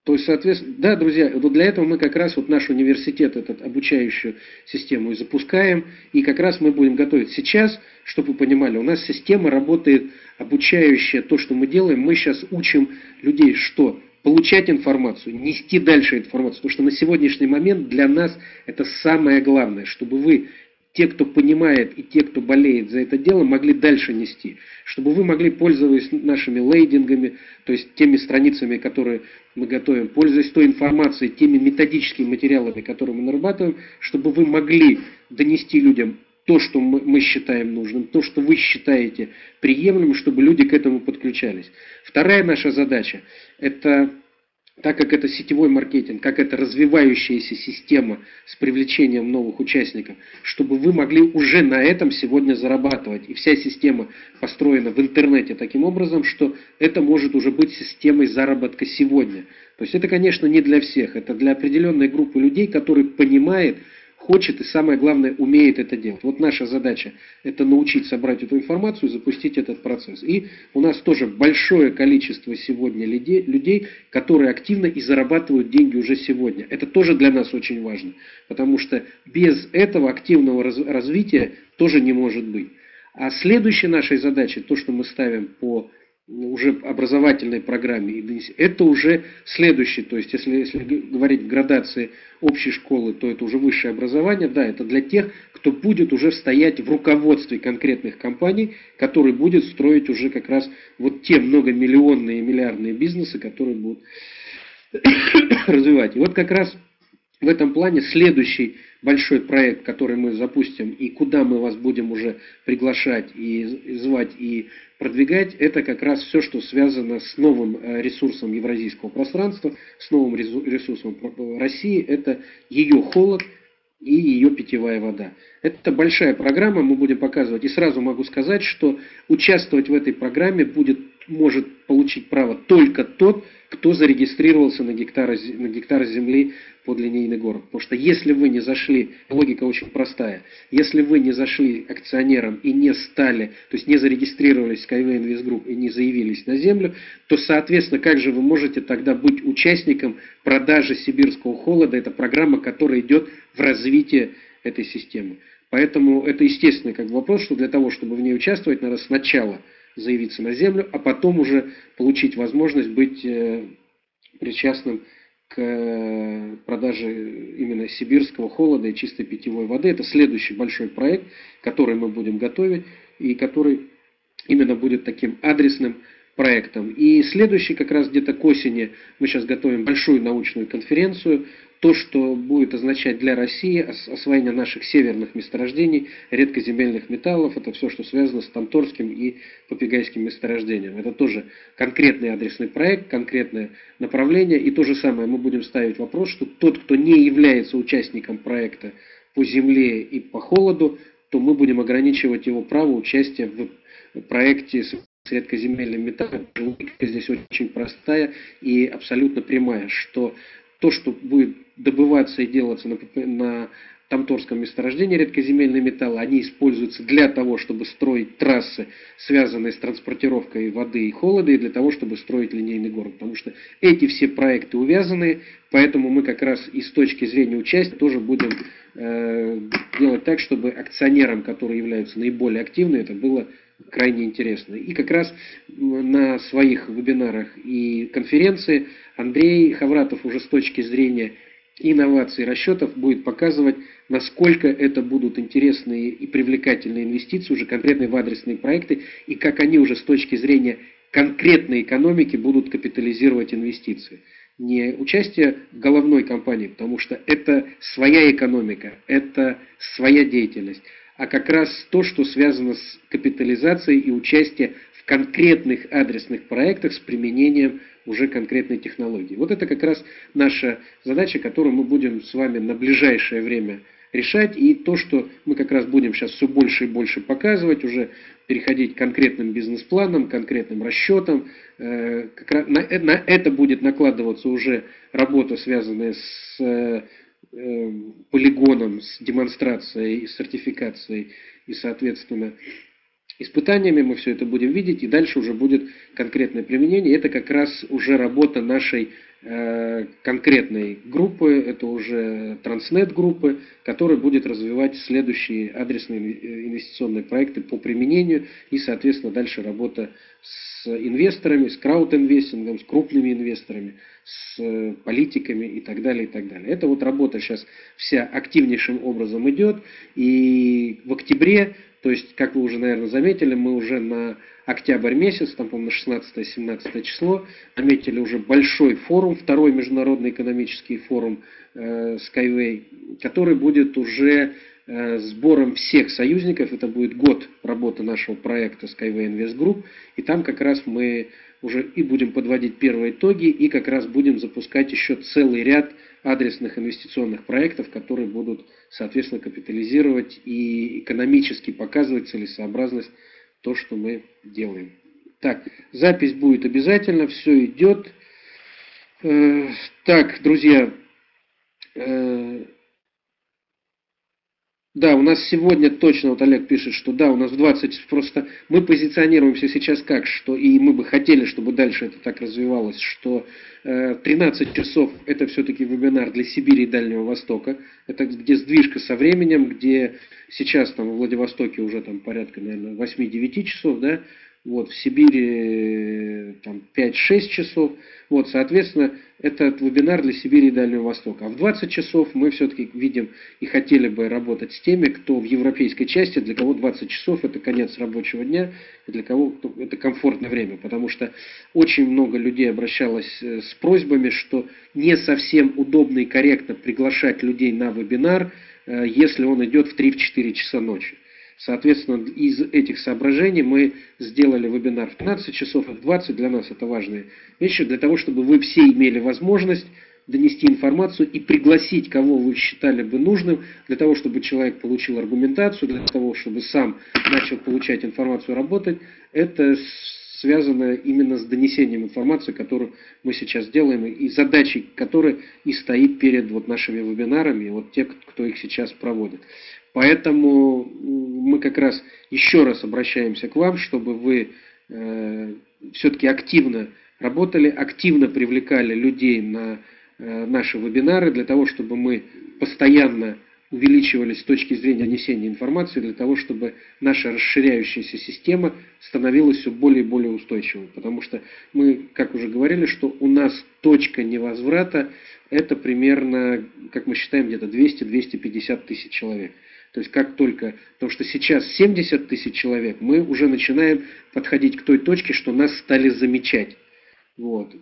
То есть, соответственно, да, друзья, вот для этого мы как раз вот наш университет, этот обучающую систему и запускаем, и как раз мы будем готовить. Сейчас, чтобы вы понимали, у нас система работает обучающая, то, что мы делаем, мы сейчас учим людей, что получать информацию, нести дальше информацию, потому что на сегодняшний момент для нас это самое главное, чтобы вы те, кто понимает и те, кто болеет за это дело, могли дальше нести. Чтобы вы могли, пользоваться нашими лейдингами, то есть теми страницами, которые мы готовим, пользуясь той информацией, теми методическими материалами, которые мы нарабатываем, чтобы вы могли донести людям то, что мы считаем нужным, то, что вы считаете приемлемым, чтобы люди к этому подключались. Вторая наша задача – это так как это сетевой маркетинг, как это развивающаяся система с привлечением новых участников, чтобы вы могли уже на этом сегодня зарабатывать. И вся система построена в интернете таким образом, что это может уже быть системой заработка сегодня. То есть это, конечно, не для всех, это для определенной группы людей, которые понимают, хочет и самое главное умеет это делать. Вот наша задача это научить собрать эту информацию и запустить этот процесс. И у нас тоже большое количество сегодня людей, людей, которые активно и зарабатывают деньги уже сегодня. Это тоже для нас очень важно, потому что без этого активного развития тоже не может быть. А следующей нашей задачей, то, что мы ставим по уже образовательной программе, это уже следующий, то есть если, если говорить в градации общей школы, то это уже высшее образование, да, это для тех, кто будет уже стоять в руководстве конкретных компаний, который будет строить уже как раз вот те многомиллионные и миллиардные бизнесы, которые будут развивать. И вот как раз в этом плане следующий большой проект, который мы запустим и куда мы вас будем уже приглашать и звать и продвигать, это как раз все, что связано с новым э, ресурсом евразийского пространства, с новым ресурсом России, это ее холод и ее питьевая вода. Это большая программа, мы будем показывать. И сразу могу сказать, что участвовать в этой программе будет, может получить право только тот, кто зарегистрировался на гектар, на гектар земли под линейный город. Потому что если вы не зашли, логика очень простая, если вы не зашли акционером и не стали, то есть не зарегистрировались в Skyway Invest Group и не заявились на землю, то, соответственно, как же вы можете тогда быть участником продажи сибирского холода? Это программа, которая идет в развитие этой системы. Поэтому это естественный как бы, вопрос, что для того, чтобы в ней участвовать, надо сначала заявиться на землю, а потом уже получить возможность быть э, причастным к э, продаже именно сибирского холода и чистой питьевой воды. Это следующий большой проект, который мы будем готовить и который именно будет таким адресным проектом. И следующий как раз где-то к осени мы сейчас готовим большую научную конференцию то, что будет означать для России освоение наших северных месторождений, редкоземельных металлов, это все, что связано с Тамторским и Попегайским месторождением. Это тоже конкретный адресный проект, конкретное направление. И то же самое мы будем ставить вопрос, что тот, кто не является участником проекта по земле и по холоду, то мы будем ограничивать его право участия в проекте с редкоземельным металлом. Логика здесь очень простая и абсолютно прямая, что то, что будет добываться и делаться на, на Тамторском месторождении редкоземельные металлы, они используются для того, чтобы строить трассы, связанные с транспортировкой воды и холода, и для того, чтобы строить линейный город. Потому что эти все проекты увязаны, поэтому мы как раз и с точки зрения участия тоже будем э, делать так, чтобы акционерам, которые являются наиболее активными, это было крайне интересно. И как раз на своих вебинарах и конференции Андрей Хавратов уже с точки зрения инноваций расчетов будет показывать, насколько это будут интересные и привлекательные инвестиции, уже конкретные в адресные проекты, и как они уже с точки зрения конкретной экономики будут капитализировать инвестиции. Не участие в головной компании, потому что это своя экономика, это своя деятельность а как раз то, что связано с капитализацией и участием в конкретных адресных проектах с применением уже конкретной технологии. Вот это как раз наша задача, которую мы будем с вами на ближайшее время решать. И то, что мы как раз будем сейчас все больше и больше показывать, уже переходить к конкретным бизнес-планам, конкретным расчетам. Э, на это будет накладываться уже работа, связанная с Э, полигоном с демонстрацией, сертификацией и, соответственно, испытаниями. Мы все это будем видеть, и дальше уже будет конкретное применение. Это как раз уже работа нашей э, конкретной группы, это уже Транснет группы, которая будет развивать следующие адресные инвестиционные проекты по применению и, соответственно, дальше работа с инвесторами, с краудинвестингом, с крупными инвесторами, с э, политиками и так далее, и так далее. Эта вот работа сейчас вся активнейшим образом идет. И в октябре, то есть, как вы уже, наверное, заметили, мы уже на октябрь месяц, там, по-моему, на 16-17 число, наметили уже большой форум, второй международный экономический форум э, Skyway, который будет уже Э, сбором всех союзников. Это будет год работы нашего проекта Skyway Invest Group. И там как раз мы уже и будем подводить первые итоги, и как раз будем запускать еще целый ряд адресных инвестиционных проектов, которые будут, соответственно, капитализировать и экономически показывать целесообразность то, что мы делаем. Так, запись будет обязательно, все идет. Э, так, друзья, э, да, у нас сегодня точно, вот Олег пишет, что да, у нас в 20, просто мы позиционируемся сейчас как, что и мы бы хотели, чтобы дальше это так развивалось, что э, 13 часов это все-таки вебинар для Сибири и Дальнего Востока, это где сдвижка со временем, где сейчас там в Владивостоке уже там порядка, наверное, 8-9 часов, да, вот, в Сибири там 5-6 часов. Вот, соответственно, этот вебинар для Сибири и Дальнего Востока. А в 20 часов мы все-таки видим и хотели бы работать с теми, кто в европейской части, для кого 20 часов это конец рабочего дня, и для кого это комфортное время. Потому что очень много людей обращалось э, с просьбами, что не совсем удобно и корректно приглашать людей на вебинар, э, если он идет в 3-4 часа ночи. Соответственно, из этих соображений мы сделали вебинар в 15 часов и в 20. Для нас это важные вещи, для того, чтобы вы все имели возможность донести информацию и пригласить, кого вы считали бы нужным, для того, чтобы человек получил аргументацию, для того, чтобы сам начал получать информацию, работать. Это связано именно с донесением информации, которую мы сейчас делаем, и задачей которой и стоит перед вот нашими вебинарами, вот те, кто их сейчас проводит. Поэтому мы как раз еще раз обращаемся к вам, чтобы вы э, все-таки активно работали, активно привлекали людей на э, наши вебинары, для того, чтобы мы постоянно увеличивались с точки зрения несения информации, для того, чтобы наша расширяющаяся система становилась все более и более устойчивой. Потому что мы, как уже говорили, что у нас точка невозврата – это примерно, как мы считаем, где-то 200-250 тысяч человек. То есть как только, потому что сейчас 70 тысяч человек, мы уже начинаем подходить к той точке, что нас стали замечать. Вот.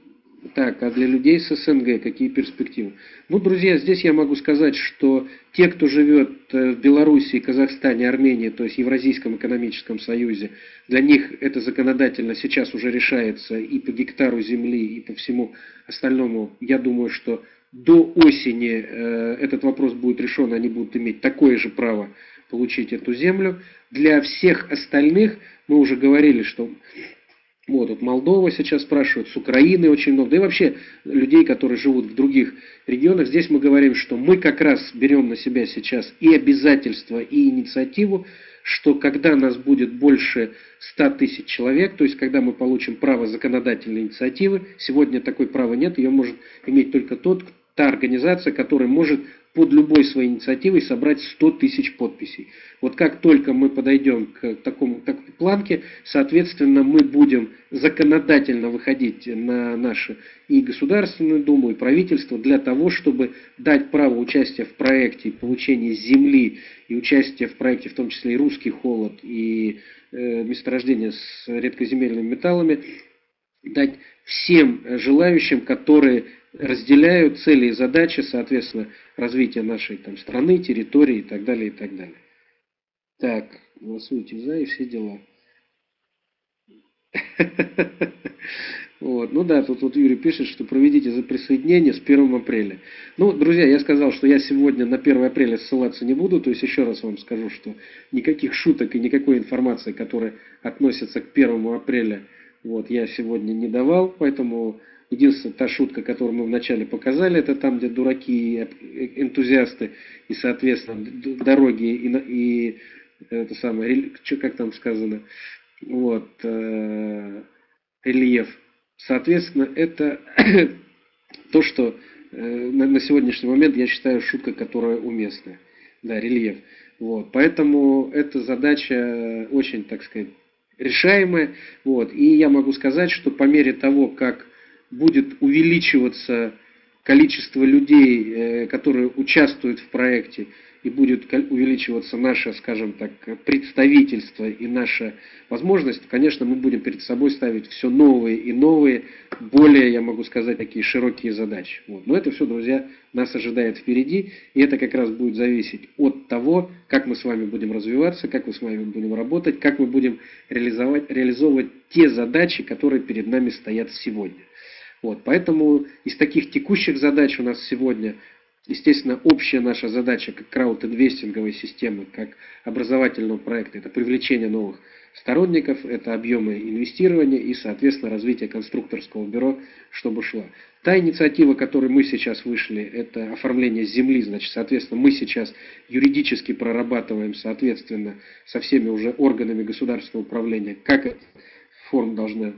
Так, а для людей с СНГ какие перспективы? Ну, друзья, здесь я могу сказать, что те, кто живет э, в Беларуси, Казахстане, Армении, то есть Евразийском экономическом союзе, для них это законодательно сейчас уже решается и по гектару земли, и по всему остальному. Я думаю, что до осени э, этот вопрос будет решен, они будут иметь такое же право получить эту землю. Для всех остальных мы уже говорили, что вот, вот Молдова сейчас спрашивают, с Украины очень много, да и вообще людей, которые живут в других регионах. Здесь мы говорим, что мы как раз берем на себя сейчас и обязательства, и инициативу, что когда нас будет больше 100 тысяч человек, то есть когда мы получим право законодательной инициативы, сегодня такой права нет, ее может иметь только тот, та организация, которая может под любой своей инициативой собрать 100 тысяч подписей. Вот как только мы подойдем к такому такой планке, соответственно, мы будем законодательно выходить на наши и Государственную Думу, и правительство для того, чтобы дать право участия в проекте получения земли и участия в проекте, в том числе и русский холод, и э, месторождение с редкоземельными металлами, дать всем желающим, которые разделяют цели и задачи, соответственно, развития нашей там, страны, территории и так далее, и так далее. Так, голосуйте за и все дела. Вот. Ну да, тут вот Юрий пишет, что проведите за присоединение с 1 апреля. Ну, друзья, я сказал, что я сегодня на 1 апреля ссылаться не буду, то есть еще раз вам скажу, что никаких шуток и никакой информации, которая относится к 1 апреля, вот, я сегодня не давал, поэтому Единственная та шутка, которую мы вначале показали, это там, где дураки и энтузиасты, и, соответственно, дороги и, и это самое, что, как там сказано, вот, э, рельеф. Соответственно, это то, что э, на, на сегодняшний момент я считаю шутка, которая уместная. Да, рельеф. Вот. Поэтому эта задача очень, так сказать, решаемая. Вот. И я могу сказать, что по мере того, как будет увеличиваться количество людей, э, которые участвуют в проекте, и будет увеличиваться наше, скажем так, представительство и наша возможность, конечно, мы будем перед собой ставить все новые и новые, более, я могу сказать, такие широкие задачи. Вот. Но это все, друзья, нас ожидает впереди, и это как раз будет зависеть от того, как мы с вами будем развиваться, как мы с вами будем работать, как мы будем реализовать, реализовывать те задачи, которые перед нами стоят сегодня. Вот, поэтому из таких текущих задач у нас сегодня Естественно, общая наша задача как крауд-инвестинговой системы, как образовательного проекта, это привлечение новых сторонников, это объемы инвестирования и, соответственно, развитие конструкторского бюро, чтобы шла. Та инициатива, которой мы сейчас вышли, это оформление земли, значит, соответственно, мы сейчас юридически прорабатываем, соответственно, со всеми уже органами государственного управления, как эта форма должна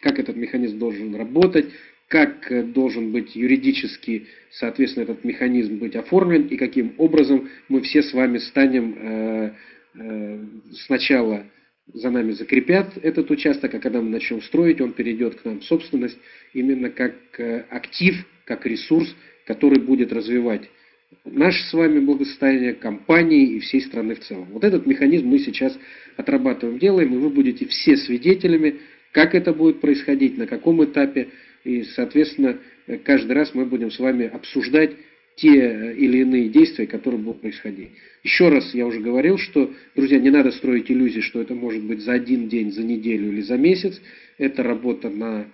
как этот механизм должен работать, как э, должен быть юридически, соответственно, этот механизм быть оформлен и каким образом мы все с вами станем э, э, сначала за нами закрепят этот участок, а когда мы начнем строить, он перейдет к нам в собственность именно как актив, как ресурс, который будет развивать наше с вами благосостояние, компании и всей страны в целом. Вот этот механизм мы сейчас отрабатываем, делаем, и вы будете все свидетелями, как это будет происходить, на каком этапе, и, соответственно, каждый раз мы будем с вами обсуждать те или иные действия, которые будут происходить. Еще раз я уже говорил, что, друзья, не надо строить иллюзии, что это может быть за один день, за неделю или за месяц. Это работа на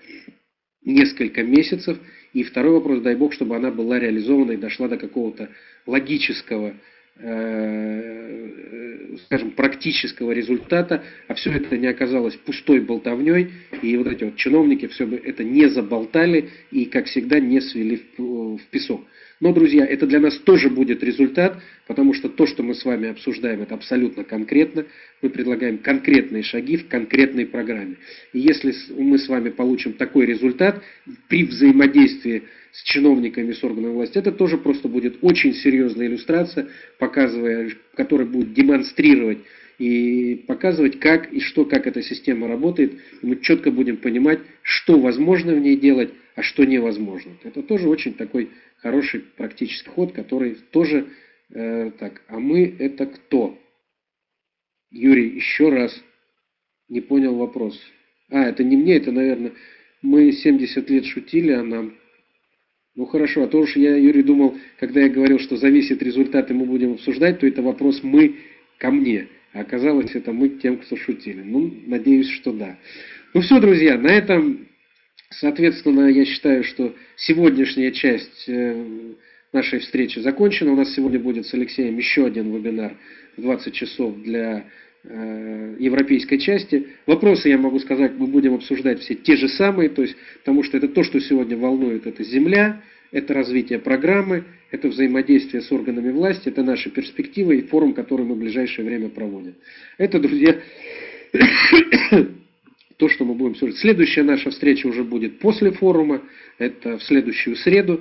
несколько месяцев. И второй вопрос, дай бог, чтобы она была реализована и дошла до какого-то логического Э, скажем, практического результата, а все это не оказалось пустой болтовней, и вот эти вот чиновники все бы это не заболтали и, как всегда, не свели в песок. Но, друзья, это для нас тоже будет результат, потому что то, что мы с вами обсуждаем, это абсолютно конкретно. Мы предлагаем конкретные шаги в конкретной программе. И если мы с вами получим такой результат при взаимодействии с чиновниками, с органами власти. Это тоже просто будет очень серьезная иллюстрация, показывая, которая будет демонстрировать и показывать, как и что, как эта система работает. И мы четко будем понимать, что возможно в ней делать, а что невозможно. Это тоже очень такой хороший практический ход, который тоже э, так. А мы это кто? Юрий, еще раз не понял вопрос. А, это не мне, это, наверное, мы 70 лет шутили, а нам ну хорошо, а то уж я, Юрий, думал, когда я говорил, что зависит результат, и мы будем обсуждать, то это вопрос мы ко мне. А оказалось, это мы к тем, кто шутили. Ну, надеюсь, что да. Ну все, друзья, на этом, соответственно, я считаю, что сегодняшняя часть э, нашей встречи закончена. У нас сегодня будет с Алексеем еще один вебинар в 20 часов для э, европейской части. Вопросы, я могу сказать, мы будем обсуждать все те же самые, то есть, потому что это то, что сегодня волнует, это земля, это развитие программы, это взаимодействие с органами власти, это наши перспективы и форум, который мы в ближайшее время проводим. Это, друзья, то, что мы будем обсуждать. Следующая наша встреча уже будет после форума, это в следующую среду.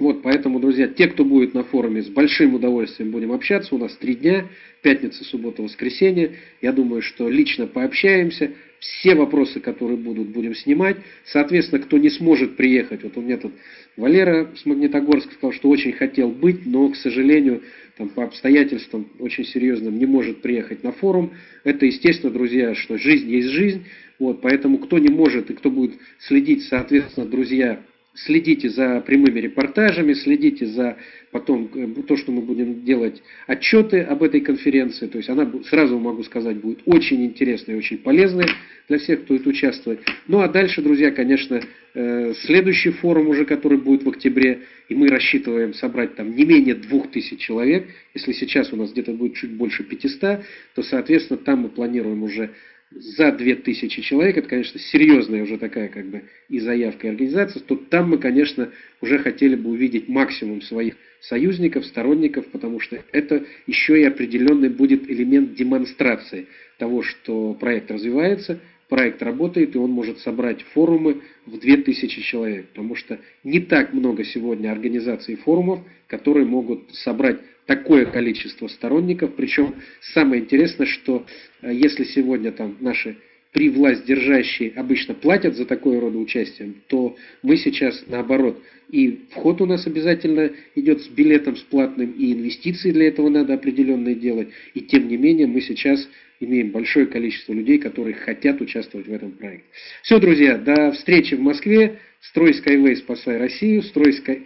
Вот, поэтому, друзья, те, кто будет на форуме, с большим удовольствием будем общаться. У нас три дня, пятница, суббота, воскресенье. Я думаю, что лично пообщаемся. Все вопросы, которые будут, будем снимать. Соответственно, кто не сможет приехать, вот у меня тут Валера с Магнитогорска сказал, что очень хотел быть, но, к сожалению, там, по обстоятельствам очень серьезным не может приехать на форум. Это естественно, друзья, что жизнь есть жизнь. Вот, поэтому кто не может и кто будет следить, соответственно, друзья, Следите за прямыми репортажами, следите за потом э, то, что мы будем делать отчеты об этой конференции. То есть она, сразу могу сказать, будет очень интересная и очень полезная для всех, кто будет участвовать. Ну а дальше, друзья, конечно, э, следующий форум уже, который будет в октябре, и мы рассчитываем собрать там не менее 2000 человек. Если сейчас у нас где-то будет чуть больше 500, то, соответственно, там мы планируем уже за 2000 человек, это, конечно, серьезная уже такая как бы и заявка, и организация, то там мы, конечно, уже хотели бы увидеть максимум своих союзников, сторонников, потому что это еще и определенный будет элемент демонстрации того, что проект развивается, проект работает, и он может собрать форумы в 2000 человек, потому что не так много сегодня организаций форумов, которые могут собрать такое количество сторонников. Причем самое интересное, что э, если сегодня там наши при власть держащие обычно платят за такое рода участие, то мы сейчас наоборот. И вход у нас обязательно идет с билетом с платным, и инвестиции для этого надо определенные делать. И тем не менее мы сейчас имеем большое количество людей, которые хотят участвовать в этом проекте. Все, друзья, до встречи в Москве. Строй Skyway, спасай Россию. Строй Sky...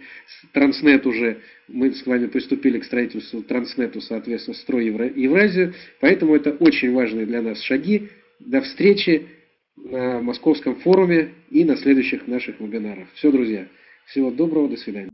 Транснет уже, мы с вами приступили к строительству Транснету, соответственно, Строй. Евразию. Поэтому это очень важные для нас шаги. До встречи на Московском форуме и на следующих наших вебинарах. Все, друзья. Всего доброго, до свидания.